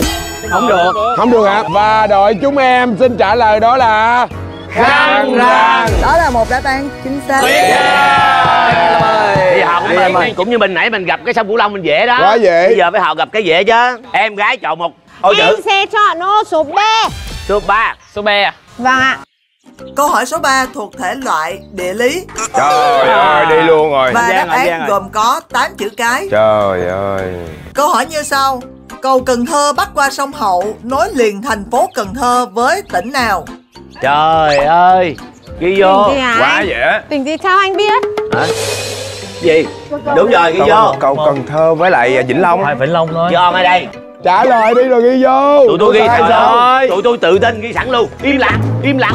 Speaker 12: Không được.
Speaker 3: Không được hả? Và đội chúng em xin trả lời đó là khăn rang.
Speaker 5: Đó là một đáp án chính xác.
Speaker 6: đi học cũng, mình, cũng như mình nãy mình gặp cái sông Cửu Long mình dễ đó.
Speaker 3: Quá dễ.
Speaker 6: bây giờ phải học gặp cái dễ chứ. Em gái chọn một. Ô
Speaker 11: Em
Speaker 6: chữ
Speaker 11: sẽ chọn ô số B.
Speaker 6: số 3
Speaker 12: Số B à?
Speaker 11: Vâng ạ.
Speaker 5: Câu hỏi số 3 thuộc thể loại địa lý.
Speaker 3: Trời ơi đi luôn rồi.
Speaker 5: Và đáp án gồm có 8 chữ cái.
Speaker 3: trời ơi.
Speaker 5: Câu hỏi như sau: Cầu Cần Thơ bắc qua sông Hậu nối liền thành phố Cần Thơ với tỉnh nào?
Speaker 6: Trời ơi ghi vô.
Speaker 3: Quá dễ.
Speaker 11: Tỉnh gì sao anh biết?
Speaker 6: Hả? gì? Đúng rồi ghi vô.
Speaker 3: Cầu cần thơ với lại vĩnh long.
Speaker 7: Phải Vĩnh Long thôi.
Speaker 6: Cho ngay đây.
Speaker 3: Trả lời đi rồi ghi vô.
Speaker 6: Tụi tôi ghi sẵn rồi tụi tôi tự tin ghi sẵn luôn. Im lặng im lặng.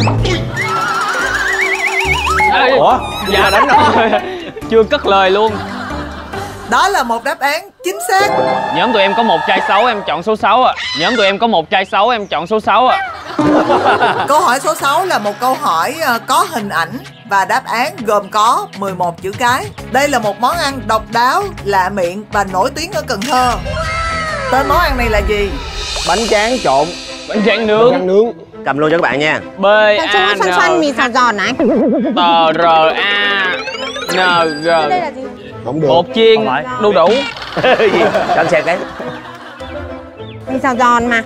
Speaker 12: Ủa? Dạ đánh rồi. (laughs) Chưa cất lời luôn
Speaker 5: Đó là một đáp án chính xác.
Speaker 12: Nhóm tụi em có một trai xấu em chọn số 6 à Nhóm tụi em có một trai xấu em chọn số 6 à (laughs)
Speaker 5: Câu hỏi số 6 là một câu hỏi ờ, có hình ảnh và đáp án gồm có 11 chữ cái. Đây là một món ăn độc đáo, lạ miệng và nổi tiếng ở Cần Thơ. Tên món ăn này là gì?
Speaker 12: Bánh tráng trộn Bánh tráng nướng
Speaker 3: ăn nướng
Speaker 6: cầm luôn cho các bạn nha
Speaker 12: B A
Speaker 11: chúng xoăn xoăn
Speaker 12: N
Speaker 11: mì xào giòn này.
Speaker 12: T R A N G
Speaker 11: Đây là gì?
Speaker 3: Không được.
Speaker 12: Bột chiên đu đủ. (laughs)
Speaker 6: Gì? Cho anh xem cái.
Speaker 11: Mì xào giòn mà.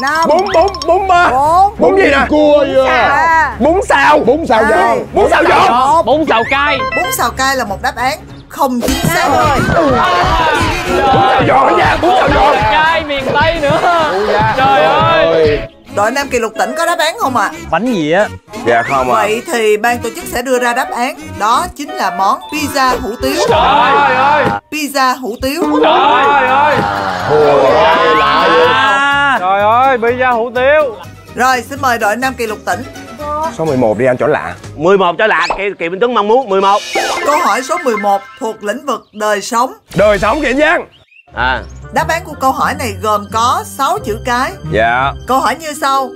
Speaker 5: 5,
Speaker 3: bún bún bún ba.
Speaker 5: 4,
Speaker 3: bún gì nè? Cua
Speaker 5: 3,
Speaker 3: bún xào. Bún xào giòn. bún xào giòn.
Speaker 12: Bún xào cay.
Speaker 5: Bún xào cay là một đáp án không chính xác. Rồi.
Speaker 3: bún xào giòn nha bún xào giòn.
Speaker 12: Cay miền Tây nữa. Trời ơi.
Speaker 5: Đội Nam Kỳ Lục Tỉnh có đáp án không ạ?
Speaker 7: Bánh gì á?
Speaker 3: Dạ không à
Speaker 5: Vậy thì ban tổ chức sẽ đưa ra đáp án. Đó chính là món pizza hủ tiếu.
Speaker 12: Trời ơi!
Speaker 5: Pizza hủ tiếu.
Speaker 12: Trời ơi!
Speaker 7: À,
Speaker 12: Trời ơi! Ra hủ tiếu.
Speaker 5: Rồi xin mời đội Nam Kỳ Lục tỉnh.
Speaker 3: Số 11 đi anh chỗ lạ.
Speaker 6: 11 cho lạ Kỳ, Kỳ Minh Tuấn mong muốn 11
Speaker 5: Câu hỏi số 11 thuộc lĩnh vực đời sống.
Speaker 3: Đời sống kỹ giang
Speaker 6: À.
Speaker 5: Đáp án của câu hỏi này gồm có 6 chữ cái.
Speaker 3: Dạ.
Speaker 5: Câu hỏi như sau.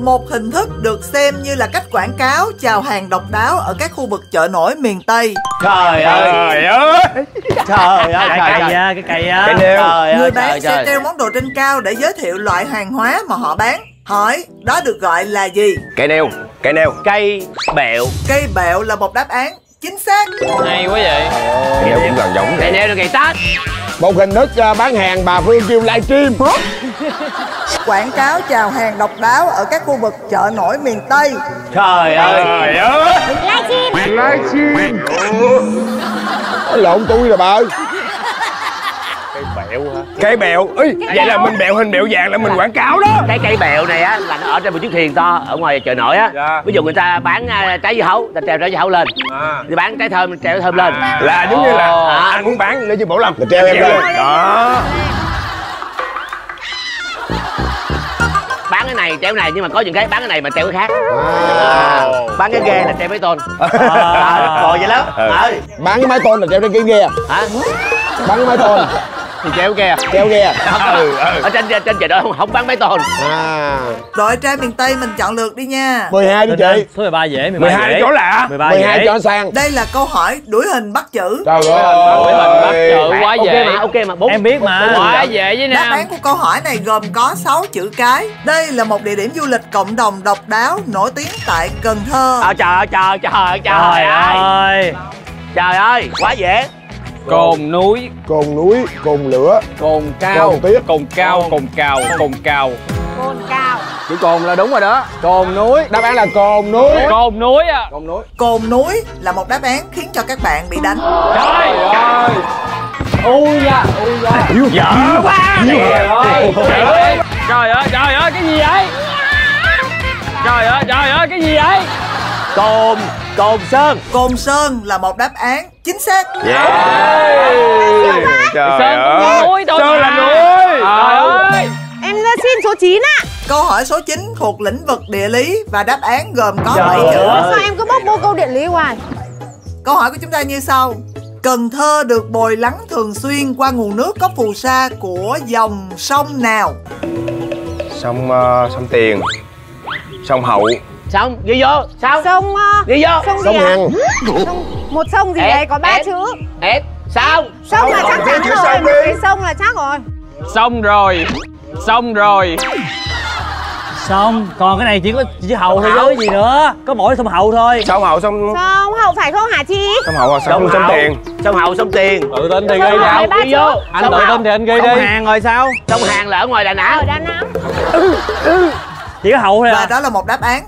Speaker 5: Một hình thức được xem như là cách quảng cáo chào hàng độc đáo ở các khu vực chợ nổi miền Tây.
Speaker 6: Trời ơi
Speaker 3: Trời ơi.
Speaker 6: Trời ơi
Speaker 7: cái cây á cái cây á.
Speaker 6: Trời
Speaker 5: Người
Speaker 6: ơi
Speaker 5: bán
Speaker 6: trời
Speaker 5: sẽ
Speaker 6: trời.
Speaker 5: treo món đồ trên cao để giới thiệu loại hàng hóa mà họ bán. Hỏi, đó được gọi là gì?
Speaker 3: Cây nêu Cây nêu.
Speaker 6: Cây bẹo.
Speaker 5: Cây bẹo là một đáp án chính xác.
Speaker 12: hay quá vậy.
Speaker 3: Nêu cũng gần giống vậy.
Speaker 6: nêu là ngày Tết
Speaker 3: Một hình thức bán hàng bà Phương kêu livestream
Speaker 5: Quảng cáo chào hàng độc đáo ở các khu vực chợ nổi miền Tây.
Speaker 6: Trời ơi.
Speaker 3: Trời ơi
Speaker 11: Livestream
Speaker 3: Livestream Lộn tôi rồi bà ơi Cây bẹo. Ý, vậy là mình bẹo hình bẹo vàng là mình quảng cáo đó.
Speaker 6: Cái cây bẹo này á là nó ở trên một chiếc thuyền to ở ngoài chợ nổi á.
Speaker 3: Dạ.
Speaker 6: ví dụ người ta bán à, trái dưa hấu ta treo trái dưa hấu lên.
Speaker 3: À.
Speaker 6: thì bán trái thơm treo thơm lên.
Speaker 3: Là giống như là à, anh muốn bán Duy Bảo Lâm Là treo em lên. Đó.
Speaker 6: Bán cái này treo cái này nhưng mà có những cái bán cái này mà treo cái khác. À, bán cái ghe là treo mấy tôn. (laughs) À, vậy đó
Speaker 3: Ừ. Bán cái máy tôn là treo trên cái ghe
Speaker 6: hả?
Speaker 3: Bán cái máy tôn
Speaker 12: thì treo kìa.
Speaker 3: Treo ghe
Speaker 6: ừ, ở trên trên chợ đôi không, không bán mấy tôn
Speaker 3: À.
Speaker 5: Đội trai miền Tây mình chọn lượt đi nha.
Speaker 3: 12 đi chị.
Speaker 7: Số 13 dễ 13
Speaker 3: 12
Speaker 7: dễ.
Speaker 3: chỗ lạ.
Speaker 7: 13
Speaker 3: 12
Speaker 7: dễ.
Speaker 3: chỗ sang.
Speaker 5: Đây là câu hỏi đuổi hình bắt chữ.
Speaker 3: Trời
Speaker 12: Đuổi hình bắt
Speaker 3: ơi
Speaker 12: chữ quá
Speaker 6: ok
Speaker 12: dễ.
Speaker 6: mà ok mà. Bốn
Speaker 7: Em biết mà.
Speaker 12: quá dễ với
Speaker 5: Đáp
Speaker 12: nam.
Speaker 5: án của câu hỏi này gồm có 6 chữ cái. Đây là một địa điểm du lịch cộng đồng độc đáo nổi tiếng tại Cần Thơ.
Speaker 6: à, trời ơi, trời trời trời
Speaker 7: trời
Speaker 6: ơi.
Speaker 7: ơi.
Speaker 6: Trời ơi quá dễ
Speaker 12: cồn núi.
Speaker 3: Cồn núi, cồn lửa.
Speaker 12: Cồn cao.
Speaker 3: Cồn tuyết.
Speaker 12: cồn cao cồn. cao cồn cao
Speaker 11: Cồn cao
Speaker 12: chữ cồn là đúng rồi đó. Cồn núi.
Speaker 3: Đáp án là cồn núi.
Speaker 12: Cồn núi à
Speaker 3: Cồn núi.
Speaker 5: Cồn núi là một đáp án khiến cho các bạn bị đánh.
Speaker 12: trời ơi. Ui da ui da.
Speaker 3: Dở quá.
Speaker 12: trời ơi. Trời ơi trời ơi cái gì vậy? Trời ơi trời ơi cái gì vậy?
Speaker 6: Cồn cồn sơn.
Speaker 5: Cồn Sơn là một đáp án chính xác.
Speaker 3: Trời
Speaker 12: sơn cũng
Speaker 3: ơi.
Speaker 12: thôi
Speaker 3: Sơn
Speaker 12: mà.
Speaker 3: là núi?
Speaker 12: Trời ơi.
Speaker 11: Em ra xin số 9 á
Speaker 5: Câu hỏi số 9 thuộc lĩnh vực địa lý và đáp án gồm có 7 chữ.
Speaker 11: Sao em cứ bốc bô câu điện lý hoài?
Speaker 5: Câu hỏi của chúng ta như sau. Cần Thơ được bồi lắng thường xuyên qua nguồn nước có phù sa của dòng sông nào?
Speaker 3: Sông, ờ, sông Tiền. Sông Hậu
Speaker 6: xong ghi vô xong
Speaker 11: Sông ờ,
Speaker 6: ghi vô.
Speaker 11: Sông gì
Speaker 3: Sông
Speaker 11: ạ?
Speaker 3: Hằng
Speaker 11: Sông, Một sông gì đấy có ba chữ.
Speaker 6: ép xong
Speaker 11: Sông là chắc chắn
Speaker 3: chữ
Speaker 11: rồi
Speaker 3: sông
Speaker 11: Một
Speaker 3: đi.
Speaker 11: cái sông là chắc rồi.
Speaker 12: Xong rồi. Xong rồi.
Speaker 7: Xong còn cái này chỉ có chỉ hậu thôi chứ gì nữa? Có mỗi sông hậu thôi.
Speaker 3: Sông Hậu, sông
Speaker 11: Sông hậu phải không hả chị?
Speaker 3: Sông Hậu, sông, sông Tiền.
Speaker 6: Sông hậu sông tiền.
Speaker 12: Tự tin thì
Speaker 11: Sông
Speaker 12: ghi
Speaker 11: ba
Speaker 6: ghi vô.
Speaker 12: anh
Speaker 6: sông
Speaker 12: tự tin thì anh ghi
Speaker 7: sông
Speaker 12: đi.
Speaker 7: hàng rồi sao?
Speaker 6: Sông hàng là ở ngoài đà
Speaker 11: Ở
Speaker 6: nẵng
Speaker 11: Đà Nẵng.
Speaker 7: Chỉ có hậu thôi
Speaker 5: Và
Speaker 7: à
Speaker 5: đó là một đáp án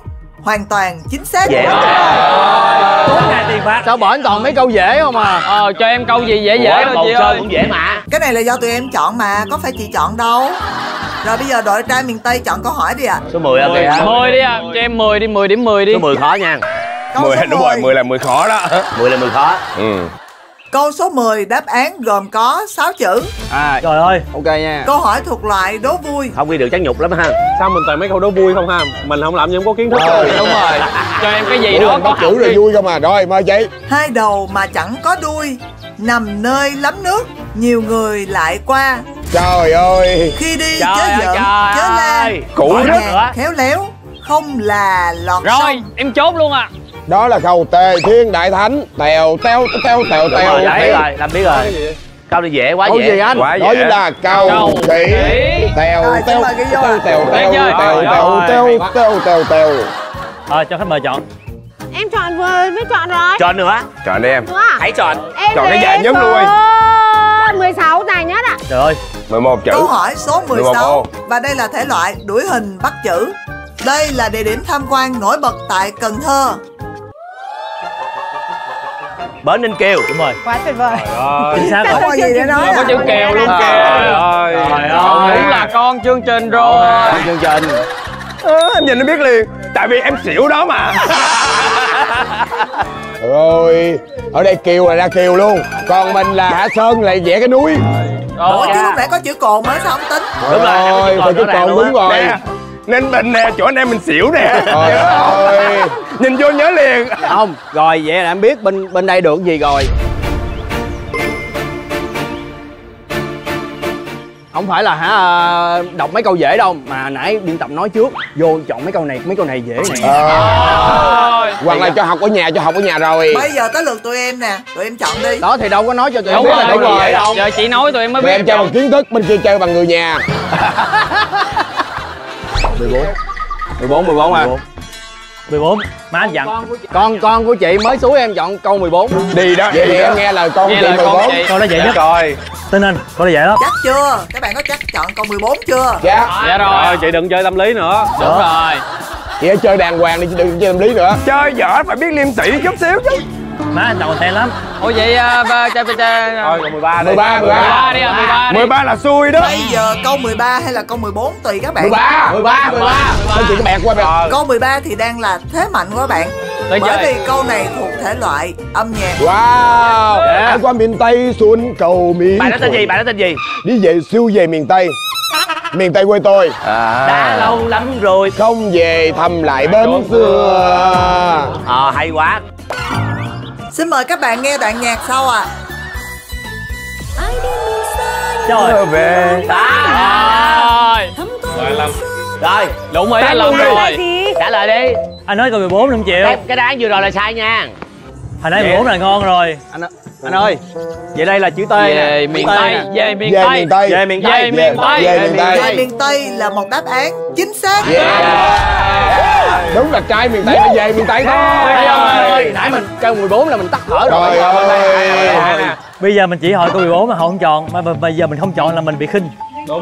Speaker 5: hoàn toàn chính xác.
Speaker 6: dễ
Speaker 7: bốn ngàn tiền phạt
Speaker 12: sao bỏ anh toàn mấy câu dễ không à? Ờ cho em câu gì dễ dễ
Speaker 6: Ủa,
Speaker 12: thôi chị ơi.
Speaker 6: cũng dễ mà.
Speaker 5: Cái này là do tụi em chọn mà, có phải chị chọn đâu. Rồi bây giờ đội trai miền Tây chọn câu hỏi đi ạ.
Speaker 6: số 10 ok
Speaker 12: mười mười đi à cho em 10 đi 10 điểm 10 đi.
Speaker 6: Số 10 khó nha.
Speaker 5: Câu
Speaker 3: 10,
Speaker 5: số
Speaker 3: đúng rồi, 10 là 10 khó đó.
Speaker 6: 10 là 10 khó.
Speaker 3: Ừ
Speaker 5: Câu số 10 đáp án gồm có 6 chữ.
Speaker 12: à.
Speaker 7: Trời ơi.
Speaker 12: Ok nha.
Speaker 5: Câu hỏi thuộc loại đố vui.
Speaker 6: không ghi được chắc nhục lắm ha.
Speaker 12: Sao mình toàn mấy câu đố vui không ha? Mình không làm gì không có kiến thức
Speaker 3: Ờ.
Speaker 12: đúng rồi. Cho em cái gì đó có
Speaker 3: chữ rồi vui không à? Rồi, mời chị.
Speaker 5: Hai đầu mà chẳng có đuôi, nằm nơi lắm nước, nhiều người lại qua.
Speaker 3: Trời ơi.
Speaker 5: Khi đi
Speaker 6: Trời
Speaker 5: chớ giận,
Speaker 6: trời
Speaker 5: chớ la,
Speaker 6: ơi.
Speaker 3: Cụ rất
Speaker 5: khéo léo, không là lọt
Speaker 12: rồi
Speaker 5: sông.
Speaker 12: em chốt luôn à
Speaker 3: Đó là câu tề thiên đại thánh Tèo teo teo tèo tèo
Speaker 6: rồi làm biết
Speaker 3: tèo.
Speaker 6: rồi làm biết rồi câu này dễ quá
Speaker 12: câu
Speaker 6: dễ
Speaker 12: gì anh
Speaker 3: Quá Đó chính là chỉ
Speaker 12: chỉ.
Speaker 3: Tèo
Speaker 5: Rồi,
Speaker 3: teo teo tèo teo
Speaker 12: chơi.
Speaker 3: tèo
Speaker 12: Rồi,
Speaker 3: tèo
Speaker 7: rồi,
Speaker 3: teo
Speaker 7: quá.
Speaker 3: teo teo teo
Speaker 7: ờ cho khách mời chọn
Speaker 11: Em chọn vừa mới chọn rồi
Speaker 6: chọn nữa
Speaker 3: Chọn đi em
Speaker 11: à?
Speaker 6: hãy chọn
Speaker 11: Em
Speaker 3: Chọn cái dài nhất luôn.
Speaker 11: 16 dài nhất ạ
Speaker 7: trời ơi
Speaker 3: 11 chữ
Speaker 5: Câu hỏi số
Speaker 3: 11
Speaker 5: 16
Speaker 3: ô.
Speaker 5: và đây là thể loại đuổi hình bắt chữ. Đây là địa điểm tham quan nổi bật tại Cần Thơ.
Speaker 6: Bến ninh kiều.
Speaker 7: Đúng rồi.
Speaker 11: Quá tuyệt vời.
Speaker 7: Chính xác
Speaker 5: Không
Speaker 7: rồi.
Speaker 5: có gì để nói?
Speaker 12: Có chữ kèo luôn kìa
Speaker 7: Trời ơi.
Speaker 12: cũng là con chương trình rồi.
Speaker 3: Chương trình. Ờ, Em nhìn nó biết liền. Tại vì em xỉu đó mà. Rồi Ở đây Kiều là ra Kiều luôn. Còn mình là Hạ Sơn lại vẽ cái núi.
Speaker 5: Ủa chứ lúc nãy có chữ cồn mới sao không tính?
Speaker 6: Đúng rồi,
Speaker 3: phải
Speaker 6: chữ cồn
Speaker 3: đúng rồi. Nên mình nè chỗ anh em mình xỉu nè.
Speaker 2: Trời ơi.
Speaker 3: nhìn vô nhớ liền.
Speaker 2: Không rồi vậy là em biết bên bên đây được gì rồi. Không phải là hả à, đọc mấy câu dễ đâu mà nãy biên tập nói trước vô chọn mấy câu này mấy câu này dễ nè.
Speaker 3: Hoặc là cho học ở nhà cho học ở nhà rồi.
Speaker 5: Bây giờ tới lượt tụi em nè Tụi em chọn đi.
Speaker 2: Đó thì đâu có nói cho tụi em biết
Speaker 12: rồi
Speaker 2: là
Speaker 12: đúng rồi.
Speaker 2: dễ đâu.
Speaker 12: Giờ chị nói tụi em mới
Speaker 3: tụi em
Speaker 12: biết
Speaker 3: chơi bằng kiến thức bên kia chơi bằng người nhà (laughs)
Speaker 2: 14 14 à?
Speaker 7: 14 má anh dặn.
Speaker 2: Con con của chị mới suối em chọn câu 14
Speaker 3: đi đó vậy thì em nghe lời con của
Speaker 12: Nghe
Speaker 3: chị
Speaker 12: lời con
Speaker 3: 14
Speaker 12: chị.
Speaker 7: câu đó dễ nhất.
Speaker 3: rồi.
Speaker 7: Tin anh câu đó dễ lắm.
Speaker 5: Chắc chưa? Các bạn có chắc chọn câu 14 chưa?
Speaker 3: Dạ.
Speaker 12: Dạ rồi.
Speaker 7: Chị đừng chơi tâm lý nữa.
Speaker 12: Đúng rồi.
Speaker 3: Chị hãy chơi đàng hoàng đi chứ đừng chơi tâm lý nữa. Chơi dở phải biết liêm sĩ chút xíu chứ
Speaker 7: má anh đầu xe lắm.
Speaker 12: Ủa vậy à, ba cha cha cha
Speaker 2: thôi còn 13 đi.
Speaker 3: 13
Speaker 12: mười
Speaker 3: 13
Speaker 12: ba đi à mười ba đi.
Speaker 3: 13 là xui đó.
Speaker 5: Bây giờ câu 13 hay là câu 14 tùy các bạn?
Speaker 3: 13 13 13 Thôi chị cái bẹt qua bẹt.
Speaker 5: Câu 13 thì đang là thế mạnh của các bạn.
Speaker 12: Tới
Speaker 5: Bởi
Speaker 12: chơi.
Speaker 5: vì câu này thuộc thể loại âm nhạc.
Speaker 3: Wow. Anh qua miền Tây xuân cầu Mỹ
Speaker 6: bài đó tên gì bài đó tên gì?
Speaker 3: Đi về siêu về miền Tây. Miền Tây quê tôi.
Speaker 6: Đã lâu lắm rồi.
Speaker 3: Không về thăm lại bến xưa.
Speaker 6: Ờ hay quá
Speaker 5: Xin mời các bạn nghe đoạn nhạc sau ạ.
Speaker 7: Trời.
Speaker 3: Về.
Speaker 12: Rồi.
Speaker 6: Rồi
Speaker 12: đúng rồi
Speaker 6: Tán
Speaker 12: lần
Speaker 6: luôn đi.
Speaker 12: rồi.
Speaker 6: trả lời đi.
Speaker 7: Anh nói câu 14 không chịu.
Speaker 6: Cái, cái đáp vừa rồi là sai nha.
Speaker 7: Hồi nãy 14 là ngon rồi.
Speaker 2: Anh ơi, anh ơi vậy đây là chữ T nè.
Speaker 12: Về miền tây về miền
Speaker 3: Về
Speaker 12: tây.
Speaker 3: miền Tây.
Speaker 2: Về miền
Speaker 12: về
Speaker 2: Tây
Speaker 12: miền tây.
Speaker 3: Về miền Tây.
Speaker 5: Về miền Tây là một đáp án chính xác.
Speaker 3: Đúng là trai miền Tây nó về miền Tây thôi.
Speaker 2: Ơi. nãy mình câu 14 là mình tắt thở rồi.
Speaker 3: Trời ơi.
Speaker 7: bây giờ mình chỉ hỏi câu 14 mà họ không chọn. Mà- bây giờ mình không chọn là mình bị khinh
Speaker 2: đó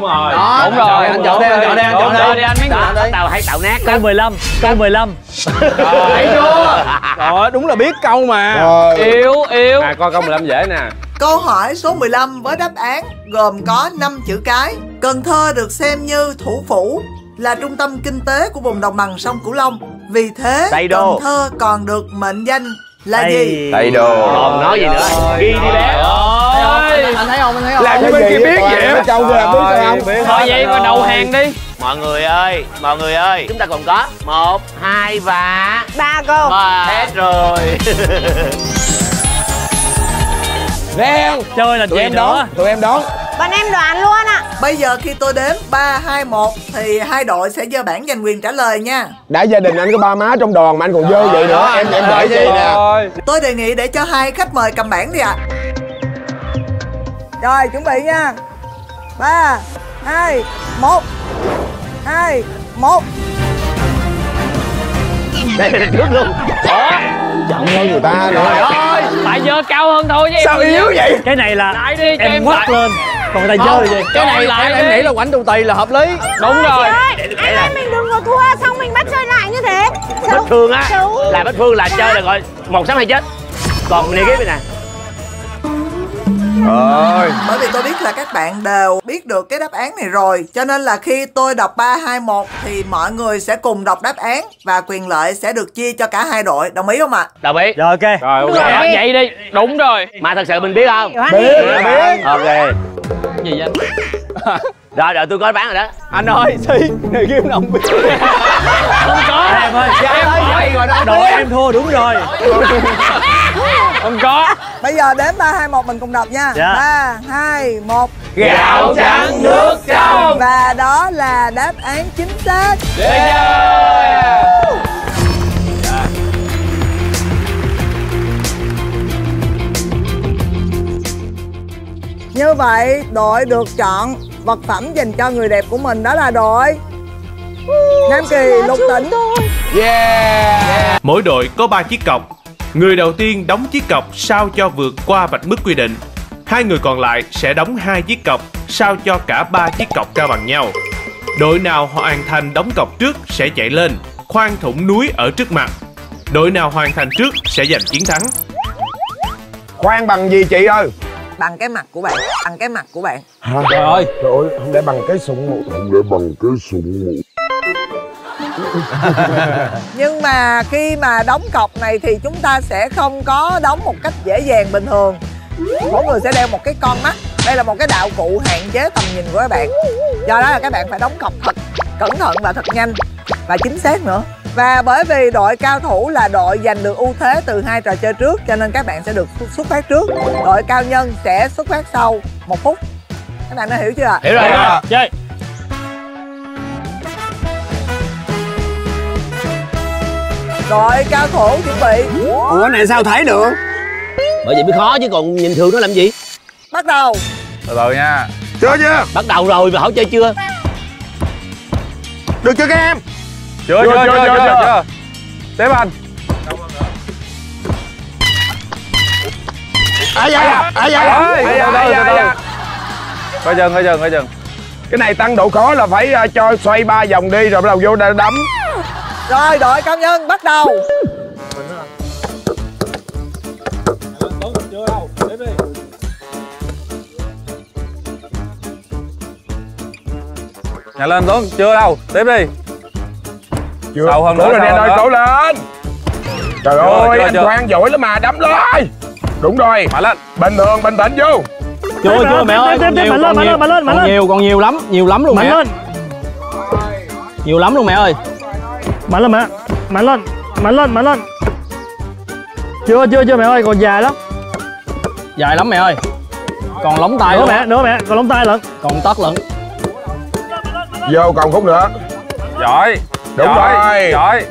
Speaker 12: đúng rồi
Speaker 2: anh chọn đi anh chọn đi anh chọn
Speaker 12: Rồi
Speaker 2: đi
Speaker 12: đi anh mấy
Speaker 6: đó
Speaker 12: người
Speaker 6: bắt đầu hay tạo nát
Speaker 7: câu
Speaker 6: lắm
Speaker 7: 15 câu 15
Speaker 2: thấy chưa? Trời ơi đúng là biết câu mà.
Speaker 3: Rồi.
Speaker 12: Yếu yếu.
Speaker 2: À coi câu 15 dễ nè.
Speaker 5: Câu hỏi số 15 với đáp án gồm có 5 chữ cái. Cần Thơ được xem như thủ phủ là trung tâm kinh tế của vùng đồng bằng sông Cửu Long. Vì thế
Speaker 6: Tây Đô.
Speaker 5: Cần Thơ còn được mệnh danh là
Speaker 7: Đây.
Speaker 5: gì?
Speaker 3: Tây Đô.
Speaker 6: Còn nói gì nữa? Ghi đi bé
Speaker 2: không? Anh thấy không?
Speaker 3: Làm như bên kia biết vậy á. Châu kia là biết sao không?
Speaker 12: thôi vậy mà đầu hàng đi.
Speaker 6: Mọi người ơi mọi người ơi. Chúng ta còn có một hai và
Speaker 11: ba câu
Speaker 6: ba. Hết rồi. (laughs)
Speaker 3: Reo.
Speaker 7: Chơi là
Speaker 3: Tụi em
Speaker 7: nữa?
Speaker 3: đón Tụi em đón.
Speaker 11: Bọn em đoán luôn ạ.
Speaker 5: Bây giờ khi tôi đếm 3, 2, 1 thì hai đội sẽ giơ bảng giành quyền trả lời nha.
Speaker 3: Đã gia đình anh có ba má trong đoàn mà anh còn dơ vậy nữa Em em để gì nè.
Speaker 5: Tôi đề nghị để cho hai khách mời cầm bảng đi ạ Rồi chuẩn bị nha. 3, 2, 1 2, 1
Speaker 6: đây là trước luôn.
Speaker 3: Chậm hơn người ta nữa.
Speaker 12: Ơi. Tại giờ cao hơn thôi chứ
Speaker 3: Sao yếu vậy?
Speaker 7: Cái này là
Speaker 12: lại đi
Speaker 7: em
Speaker 12: em
Speaker 7: quắt
Speaker 12: lại.
Speaker 7: lên. Còn người ta dơ gì
Speaker 12: cái này
Speaker 2: em,
Speaker 12: lại
Speaker 2: em nghĩ là quảnh tù tì là hợp lý.
Speaker 12: Đúng rồi.
Speaker 11: anh ơi mình đừng có thua xong mình bắt chơi lại như thế.
Speaker 6: Bích phương á. là bích phương là chơi là gọi một sống hay chết. Còn này cái này
Speaker 3: Ơi
Speaker 5: Bởi vì tôi biết là các bạn đều biết được cái đáp án này rồi Cho nên là khi tôi đọc 3, 2, 1 Thì mọi người sẽ cùng đọc đáp án Và quyền lợi sẽ được chia cho cả hai đội. Đồng ý không ạ?
Speaker 6: đồng ý.
Speaker 7: Rồi ok.
Speaker 2: Rồi
Speaker 12: Dạ, vậy đi. Đúng rồi.
Speaker 6: Mà thật sự mình biết không?
Speaker 3: Biết biết.
Speaker 6: Ok
Speaker 12: gì vậy (laughs)
Speaker 6: rồi rồi tôi có bán rồi đó.
Speaker 2: Anh ơi xí này game nào không biết.
Speaker 12: Không có.
Speaker 7: Em ơi
Speaker 2: em hỏi. rồi đó
Speaker 7: đội em thua đúng rồi. (laughs)
Speaker 12: Không có.
Speaker 5: Bây giờ đếm 3, 2, 1 mình cùng đọc nha.
Speaker 7: Dạ.
Speaker 5: 3, 2, 1
Speaker 12: gạo trắng nước trong.
Speaker 5: Và đó là đáp án chính xác Như vậy đội được chọn vật phẩm dành cho người đẹp của mình đó là đội Nam Kỳ Lục Tỉnh
Speaker 3: Yeah
Speaker 10: Mỗi đội có 3 chiếc cọc. Người đầu tiên đóng chiếc cọc sao cho vượt qua vạch mức quy định. Hai người còn lại sẽ đóng hai chiếc cọc sao cho cả ba chiếc cọc cao bằng nhau. Đội nào hoàn thành đóng cọc trước sẽ chạy lên, khoan thủng núi ở trước mặt. Đội nào hoàn thành trước sẽ giành chiến thắng.
Speaker 3: Khoan bằng gì chị ơi
Speaker 5: Bằng cái mặt của bạn Bằng cái mặt của bạn.
Speaker 3: Trời ơi. Trời ơi không để bằng cái sụng một
Speaker 9: không để bằng cái sụng một (laughs)
Speaker 5: Nhưng mà khi mà đóng cọc này thì chúng ta sẽ không có đóng một cách dễ dàng bình thường. Mỗi người sẽ đeo một cái con mắt. Đây là một cái đạo cụ hạn chế tầm nhìn của các bạn. Do đó là các bạn phải đóng cọc thật cẩn thận và thật nhanh. Và chính xác nữa và bởi vì đội cao thủ là đội giành được ưu thế từ hai trò chơi trước cho nên các bạn sẽ được xuất phát trước. Đội cao nhân sẽ xuất phát sau một phút. Các bạn đã hiểu chưa ạ?
Speaker 6: Hiểu rồi.
Speaker 2: Chơi.
Speaker 5: Đội cao thủ chuẩn bị.
Speaker 8: Ủa này sao thấy được?
Speaker 6: Bởi vậy mới khó chứ còn nhìn thường nó làm gì?
Speaker 5: Bắt đầu.
Speaker 9: Từ từ nha.
Speaker 8: Chưa chưa?
Speaker 6: Bắt đầu rồi mà hỏi chơi chưa?
Speaker 8: Được chưa các em
Speaker 9: chưa chưa chưa chưa chưa tiếp anh
Speaker 8: ai da ai da.
Speaker 9: Ơi,
Speaker 8: ai
Speaker 9: từ. coi chừng coi chừng coi chừng
Speaker 8: cái này tăng độ khó là phải à, cho xoay ba vòng đi rồi bắt đầu vô đá- đấm.
Speaker 5: Rồi đội cao nhân bắt đầu.
Speaker 9: Nhảy lên tuấn chưa đâu. Tiếp đi
Speaker 8: chưa.
Speaker 9: Sâu hơn
Speaker 8: cố
Speaker 9: nữa,
Speaker 8: lên
Speaker 9: hơn
Speaker 8: ơi cố lên. Trời
Speaker 9: Chưa,
Speaker 8: ơi
Speaker 9: chưa,
Speaker 8: anh
Speaker 9: chưa.
Speaker 8: khoan giỏi lắm mà đấm lên đúng rồi.
Speaker 9: Mạnh lên.
Speaker 8: Bình thường bình tĩnh vô.
Speaker 2: Chưa chưa mẹ ơi còn nhiều còn nhiều còn
Speaker 7: lên.
Speaker 2: nhiều còn nhiều lắm nhiều lắm luôn
Speaker 7: mạnh
Speaker 2: mẹ.
Speaker 7: lên.
Speaker 2: Nhiều lắm luôn mẹ ơi.
Speaker 7: Mạnh lên mẹ mạnh lên mạnh lên mạnh lên. Chưa chưa chưa mẹ ơi còn dài lắm.
Speaker 2: Dài lắm mẹ ơi. Còn lóng tay
Speaker 7: nữa mẹ nữa mẹ còn lông tay lận.
Speaker 2: Còn tất lận.
Speaker 8: Vô còn khúc nữa.
Speaker 9: Giỏi
Speaker 8: Đúng
Speaker 9: giỏi,
Speaker 8: rồi.
Speaker 9: giỏi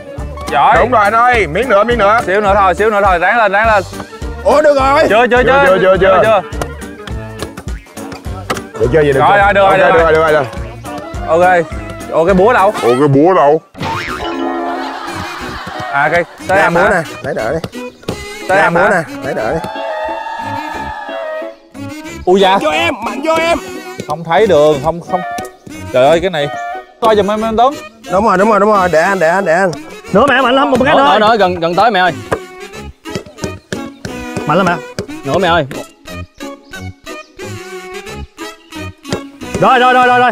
Speaker 9: giỏi.
Speaker 8: Đúng rồi anh ơi miếng nữa miếng nữa.
Speaker 9: Xíu nữa thôi xíu nữa thôi ráng lên ráng lên.
Speaker 8: Ủa được rồi.
Speaker 9: Chưa chưa
Speaker 8: Chưa,
Speaker 9: chưa.
Speaker 8: chưa, chưa, chưa.
Speaker 9: chưa
Speaker 8: được chưa vậy được
Speaker 9: Rồi,
Speaker 8: chưa?
Speaker 9: rồi, được rồi, được rồi.
Speaker 8: rồi được rồi
Speaker 9: ok. Ồ cái búa đâu?
Speaker 3: Ủa cái búa đâu?
Speaker 9: à cái tới em
Speaker 8: búa nè lấy đỡ đi.
Speaker 9: Tới em
Speaker 8: búa nè lấy đỡ đi.
Speaker 9: Ui da.
Speaker 8: Vô em mạnh vô em.
Speaker 9: Không thấy đường không không. Trời ơi cái này coi giùm em em tuấn
Speaker 8: đúng rồi đúng rồi đúng rồi. Để anh để anh để anh.
Speaker 7: Nữa mẹ mạnh lên một cái
Speaker 2: nữa, nữa, gần gần tới mẹ ơi.
Speaker 7: Mạnh lên mẹ
Speaker 2: nữa mẹ ơi.
Speaker 7: Rồi rồi rồi rồi rồi.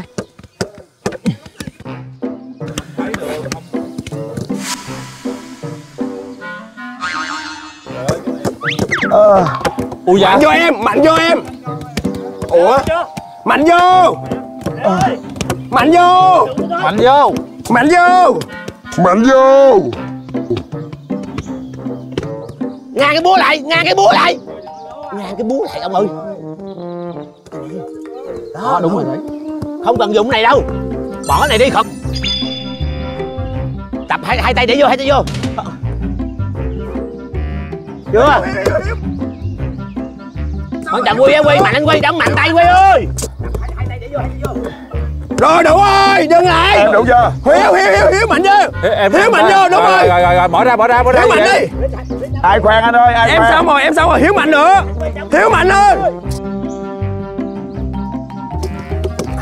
Speaker 2: Ui da
Speaker 8: mạnh vô em mạnh vô em. Ủa? Mạnh vô mạnh vô!
Speaker 9: Mạnh vô!
Speaker 8: Mạnh vô!
Speaker 3: Mạnh vô!
Speaker 6: ngang cái búa lại ngang cái búa lại. Ngang cái búa lại ông ơi. Đó đúng rồi đấy. không cần dụng này đâu. Bỏ cái này đi khật tập hai hai tay để vô hai tay vô. Chưa? Quan trọng quy á quy mạnh anh quy đóng mạnh tay quy ơi
Speaker 8: rồi đủ rồi dừng lại.
Speaker 3: Em đủ chưa?
Speaker 8: hiếu hiếu hiếu hiếu mạnh vô
Speaker 9: em
Speaker 8: Hiếu mạnh vô, đúng rồi.
Speaker 9: rồi rồi rồi bỏ ra bỏ ra bỏ ra
Speaker 8: hiếu mạnh đi.
Speaker 3: Ai khoan anh ơi, ai
Speaker 8: em xong rồi em xong rồi hiếu mạnh nữa. Hiếu mạnh hơn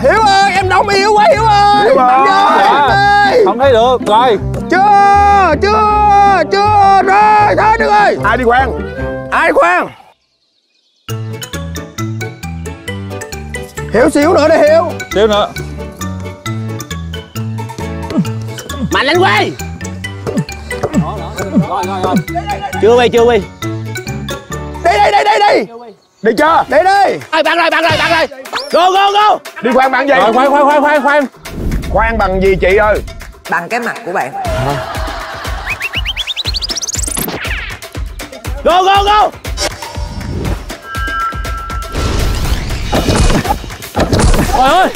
Speaker 8: hiếu ơi em đóng hiếu quá hiếu ơi.
Speaker 3: hiếu ơi.
Speaker 9: Không thấy được rồi.
Speaker 8: Chưa chưa chưa rồi thôi được rồi.
Speaker 3: Ai đi khoan?
Speaker 8: ai khoan? Hiếu xíu nữa đi hiếu.
Speaker 9: Xíu nữa
Speaker 6: mạnh lên quy chưa quy chưa quy
Speaker 8: đi đi đi đi đi
Speaker 3: Đi chưa?
Speaker 8: đi đi
Speaker 6: ơi bắn rồi bắn rồi bắn rồi. Go go go.
Speaker 3: Đi khoan bằng gì?
Speaker 9: rồi khoan khoan khoan khoan khoan.
Speaker 3: Khoan bằng gì chị ơi?
Speaker 5: bằng cái mặt của bạn.
Speaker 6: Go go go.
Speaker 2: Trời ơi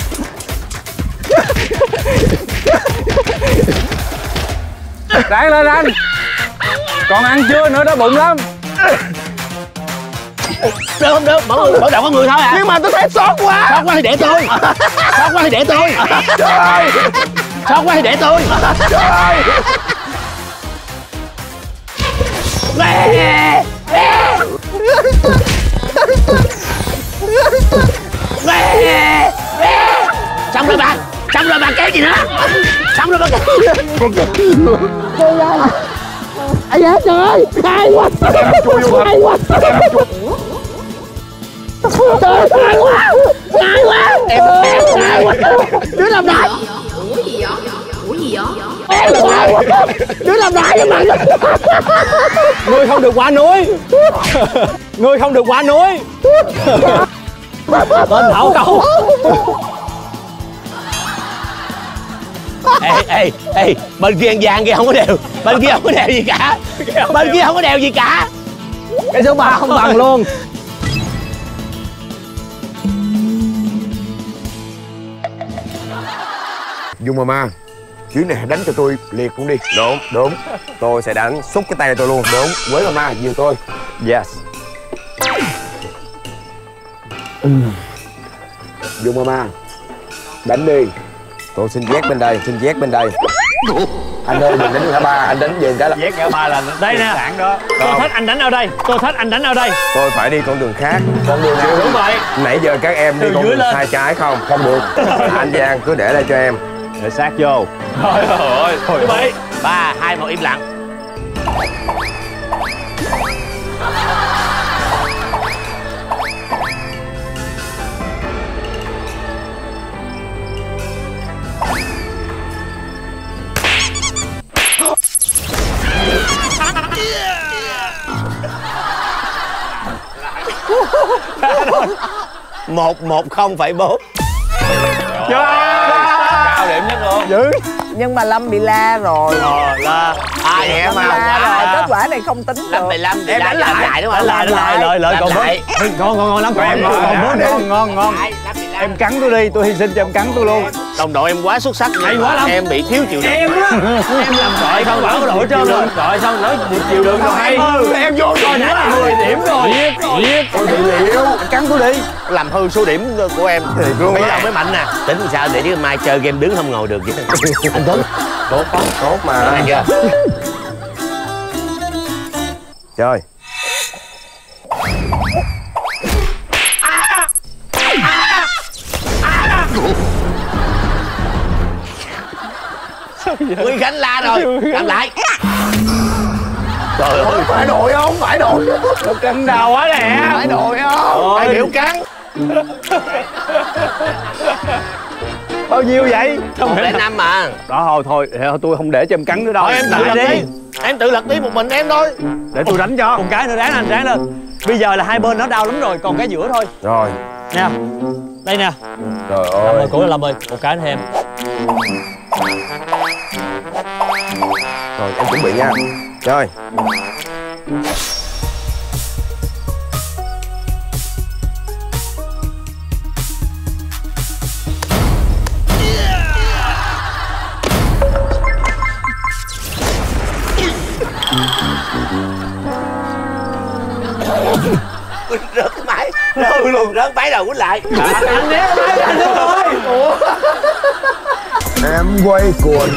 Speaker 9: ráng lên anh còn ăn chưa nữa đó bụng lắm
Speaker 6: được không được người mỗi đầu có người thôi à
Speaker 8: nhưng mà tôi thấy sót quá
Speaker 6: sót quá thì để tôi sót quá thì để tôi
Speaker 8: trời
Speaker 6: sót quá thì để tôi
Speaker 8: trời
Speaker 6: Mẹ! Mẹ! Mẹ! Mẹ! xong rồi bà xong rồi bà kéo gì nữa? Xong rồi bà kéo ai da trời ơi. Hay quá. Hay quá. Trời ơi hay quá. Hay quá. Em em hay quá. đứa làm đại
Speaker 13: Ủa gì vậy? Ủa gì vậy?
Speaker 6: em là hay quá đứa làm đại với mày
Speaker 2: ngươi không được qua núi. Ngươi không được qua núi. Tên thảo câu
Speaker 6: ê ê ê bên kia ăn vàng kia không có đều bên kia không có đều gì cả. Bên kia không có đều gì cả.
Speaker 7: Cái số 3 không bằng luôn.
Speaker 3: Dung Mama Chuyến này hãy đánh cho tôi liệt luôn đi. Đúng, đúng. Tôi sẽ đánh xúc cái tay tôi luôn. Đúng, Quế Mama, dìu tôi. Yes. Dung Mama Đánh đi Tôi xin vét bên đây, xin vét bên đây. Anh ơi đừng đánh ngã ba, anh đánh về cái là
Speaker 7: Vét ngã ba là đây nè.
Speaker 3: Sẵn đó.
Speaker 7: Tôi thích anh đánh ở đây tôi thích anh đánh ở đây.
Speaker 3: Tôi phải đi con đường khác. Con đường nào?
Speaker 7: Đúng vậy.
Speaker 3: Nãy giờ các em đi
Speaker 7: Từ
Speaker 3: con đường
Speaker 7: lên.
Speaker 3: sai trái không? Không được. (laughs) Anh Giang cứ để đây cho em.
Speaker 9: Để sát vô.
Speaker 7: Trời ơi. Như vậy.
Speaker 6: Ba hai một im lặng (laughs) một một không phẩy bốn.
Speaker 7: Cao điểm nhất luôn.
Speaker 9: Dữ.
Speaker 5: Nhưng mà Lâm bị la rồi.
Speaker 7: Ờ là
Speaker 6: ai vậy
Speaker 5: Lâm
Speaker 6: mà
Speaker 5: la rồi, kết quả này không tính
Speaker 6: Lâm
Speaker 5: được.
Speaker 6: 15 thì
Speaker 5: Em
Speaker 6: lại
Speaker 5: đánh
Speaker 6: làm
Speaker 5: lại.
Speaker 6: lại đúng không?
Speaker 7: lại lại lợi lợi
Speaker 6: Làm
Speaker 7: còn bốn.
Speaker 6: lại.
Speaker 7: ngon ngon ngon lắm. Còn
Speaker 9: Em ngon ngon ngon
Speaker 6: Lại, Lâm 15.
Speaker 9: Em cắn tôi đi, tôi hy sinh cho em cắn tôi luôn.
Speaker 6: Đồng đội em quá xuất sắc.
Speaker 7: Hay quá Lâm.
Speaker 6: em bị thiếu chịu đựng.
Speaker 7: Em á em làm gọi không? bảo đội trơn rồi rồi sao nói chịu đựng rồi hay?
Speaker 9: Em vô
Speaker 7: coi nãy là 10 điểm rồi. Giết
Speaker 9: Tôi bị liệu Cắn tôi đi.
Speaker 6: Làm hư số điểm của em. Bây giờ mới mạnh nè. Tính sao để chứ mai chơi game đứng không ngồi được chứ anh tuấn.
Speaker 3: Tốt, tốt mà.
Speaker 6: Chưa
Speaker 3: Chơi
Speaker 6: Quy Khánh la rồi. Làm lại. trời ơi.
Speaker 3: Phải đội không? Phải đội
Speaker 7: cân đầu quá nè.
Speaker 3: Phải đội không?
Speaker 6: ai biểu cắn.
Speaker 9: Bao nhiêu vậy?
Speaker 6: một lẻ năm mà.
Speaker 9: Đó thôi thôi, tôi không để cho em cắn nữa đâu.
Speaker 6: Thôi em tự lật
Speaker 7: đi.
Speaker 6: đi. Em tự lật đi một mình em thôi.
Speaker 9: Để tôi đánh cho.
Speaker 7: Một cái nữa ráng anh ráng lên. Bây giờ là hai bên nó đau lắm rồi còn cái giữa thôi.
Speaker 3: Rồi.
Speaker 7: Nè đây nè.
Speaker 3: Trời ơi
Speaker 7: ơi. cố lên lâm ơi một cái thêm.
Speaker 3: Rồi em chuẩn bị nha. Chơi
Speaker 6: luôn rớt máy đầu quýnh lại.
Speaker 7: Anh né đúng rồi
Speaker 3: Em quay cuồng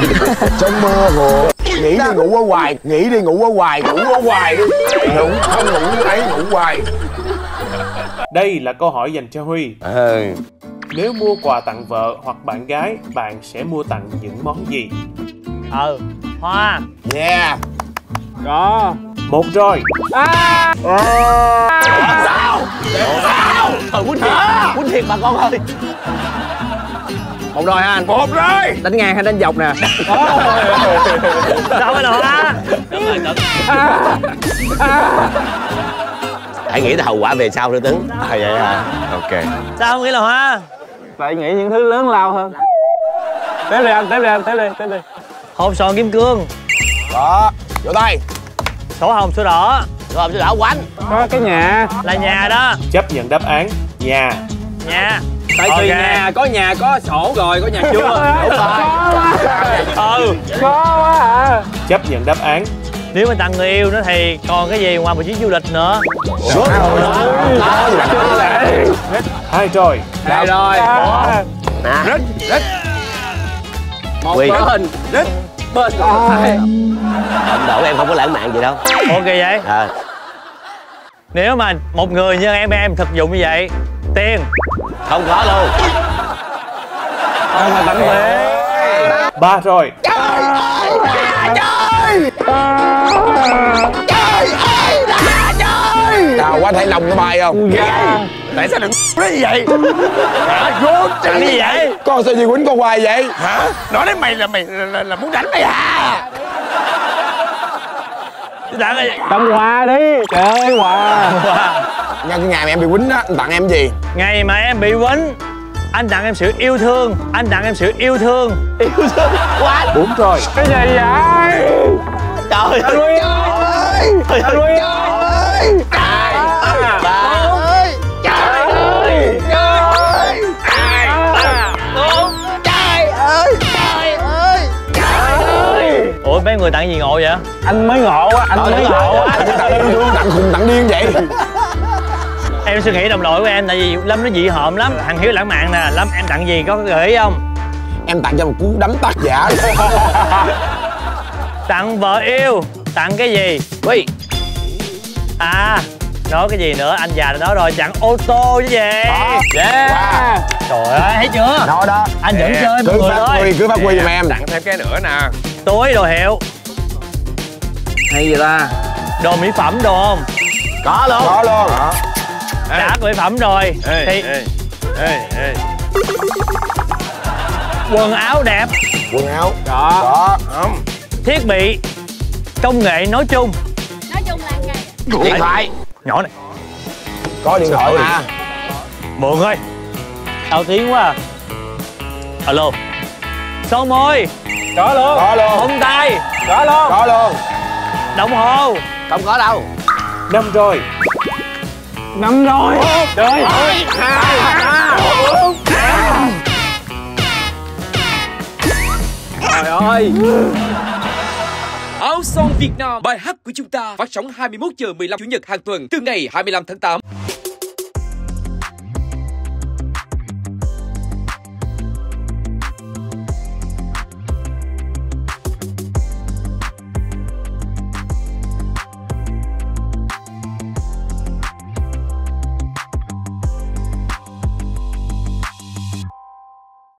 Speaker 3: trong mơ hồ. Nghĩ đi ngủ ở hoài. Nghĩ đi ngủ ở hoài Ngủ ở hoài đi. Ngủ không ngủ ấy ngủ hoài.
Speaker 10: Đây là câu hỏi dành cho Huy.
Speaker 3: ừ.
Speaker 10: Nếu mua quà tặng vợ hoặc bạn gái, bạn sẽ mua tặng những món gì?
Speaker 7: ờ hoa.
Speaker 3: Yeah.
Speaker 7: Đó
Speaker 10: Một rồi.
Speaker 6: thôi quýnh thiệt. Quýnh thiệt bà con ơi.
Speaker 9: Một rồi ha anh.
Speaker 3: Một rồi.
Speaker 9: Đánh ngang hay đánh dọc nè.
Speaker 7: Sao mới là hoa
Speaker 6: đúng rồi đúng hãy nghĩ tới hậu quả về sau thôi tấn.
Speaker 3: À vậy hả? Ok.
Speaker 7: Sao không nghĩ là hoa?
Speaker 9: Phải nghĩ những thứ lớn lao hơn. Tiếp đi anh, tiếp đi anh, tiếp đi, tiếp đi
Speaker 7: hộp sòn kim cương.
Speaker 3: Đó. Vô tay
Speaker 7: sổ hồng sổ đỏ.
Speaker 6: Rồi tôi đảo quánh
Speaker 9: Có cái nhà.
Speaker 7: Là nhà đó.
Speaker 10: Chấp nhận đáp án nhà.
Speaker 7: nhà.
Speaker 9: Tại
Speaker 7: Ok.
Speaker 9: tùy nhà, có nhà có sổ rồi, có nhà chưa? (laughs) Đúng rồi.
Speaker 7: Ừ.
Speaker 9: Khó quá à.
Speaker 10: Chấp nhận đáp án.
Speaker 7: Nếu mà tặng người yêu nữa thì còn cái gì ngoài một chuyến du lịch nữa?
Speaker 10: Hai rồi.
Speaker 9: Đây rồi.
Speaker 6: Nè.
Speaker 9: Một
Speaker 6: Quy.
Speaker 9: bên Rít Bên
Speaker 6: ông đổ em không có lãng mạn gì đâu.
Speaker 7: Ok vậy?
Speaker 6: À,
Speaker 7: nếu mà một người như em em thực dụng như vậy tiền.
Speaker 6: Không có luôn.
Speaker 9: Không mà tặng về
Speaker 10: Ba rồi.
Speaker 3: Đào quá thấy lòng nó bay không Tại sao đừng nói như vậy? (laughs) Hả vô
Speaker 7: Làm gì vậy?
Speaker 3: Con sao gì quýnh con hoài vậy?
Speaker 6: Hả? Nói đến mày là mày là, là, muốn đánh mày hả?
Speaker 7: Tặng cái
Speaker 9: Tặng quà đi. Trời ơi quà.
Speaker 3: Nhân cái ngày mà em bị quýnh á anh Tặng em gì?
Speaker 7: Ngày mà em bị quýnh anh tặng em sự yêu thương. Anh tặng em sự yêu thương. Yêu thương. Quá.
Speaker 3: Đúng rồi.
Speaker 9: Cái gì vậy?
Speaker 7: Trời
Speaker 9: anh Huy ơi. anh Huy ơi
Speaker 7: mấy người tặng gì ngộ vậy?
Speaker 9: Anh mới ngộ á anh mới ngộ á.
Speaker 3: Tặng yêu thương tặng khùng tặng điên vậy.
Speaker 7: Em suy nghĩ đồng đội của em tại vì lâm nó dị hợm lắm. Thằng hiếu lãng mạn nè. Lâm em tặng gì? Có gợi ý không?
Speaker 3: Em tặng cho một cú đấm tác giả. (laughs)
Speaker 7: Tặng vợ yêu. Tặng cái gì?
Speaker 6: Ui,
Speaker 7: à nói cái gì nữa? Anh già đã nói rồi tặng ô tô chứ gì?
Speaker 9: Yeah.
Speaker 7: Trời ơi thấy chưa?
Speaker 3: Đó đó.
Speaker 7: Anh vẫn chơi mọi
Speaker 3: cứ
Speaker 7: người
Speaker 3: phát huy
Speaker 7: ơi
Speaker 3: cứ phát huy giùm em.
Speaker 8: Tặng thêm cái nữa nè
Speaker 7: túi đồ hiệu.
Speaker 6: Hay gì ta?
Speaker 7: Đồ mỹ phẩm đồ không?
Speaker 6: Có luôn.
Speaker 3: Có luôn.
Speaker 7: Đã có mỹ phẩm rồi.
Speaker 8: Ê
Speaker 7: thì
Speaker 8: ê ê ê.
Speaker 7: Quần áo đẹp.
Speaker 3: Quần áo.
Speaker 8: Đó.
Speaker 3: Đó.
Speaker 8: Không.
Speaker 7: Thiết bị công nghệ nói chung.
Speaker 4: Nói chung là ngày
Speaker 6: Điện thoại.
Speaker 7: Nhỏ này.
Speaker 3: Có điện thoại. Mà.
Speaker 7: Mượn ơi. Tao tiếng quá à. alo. Son môi
Speaker 9: có luôn.
Speaker 3: Có luôn.
Speaker 7: Bông tay.
Speaker 9: Có luôn.
Speaker 3: Có luôn.
Speaker 7: Đồng hồ.
Speaker 6: Không có đâu.
Speaker 9: Năm rồi. Năm rồi. Rồi
Speaker 8: trời ơi.
Speaker 1: Áo son Việt Nam, bài hát của chúng ta phát sóng 21 giờ 15 chủ nhật hàng tuần từ ngày 25 tháng 8.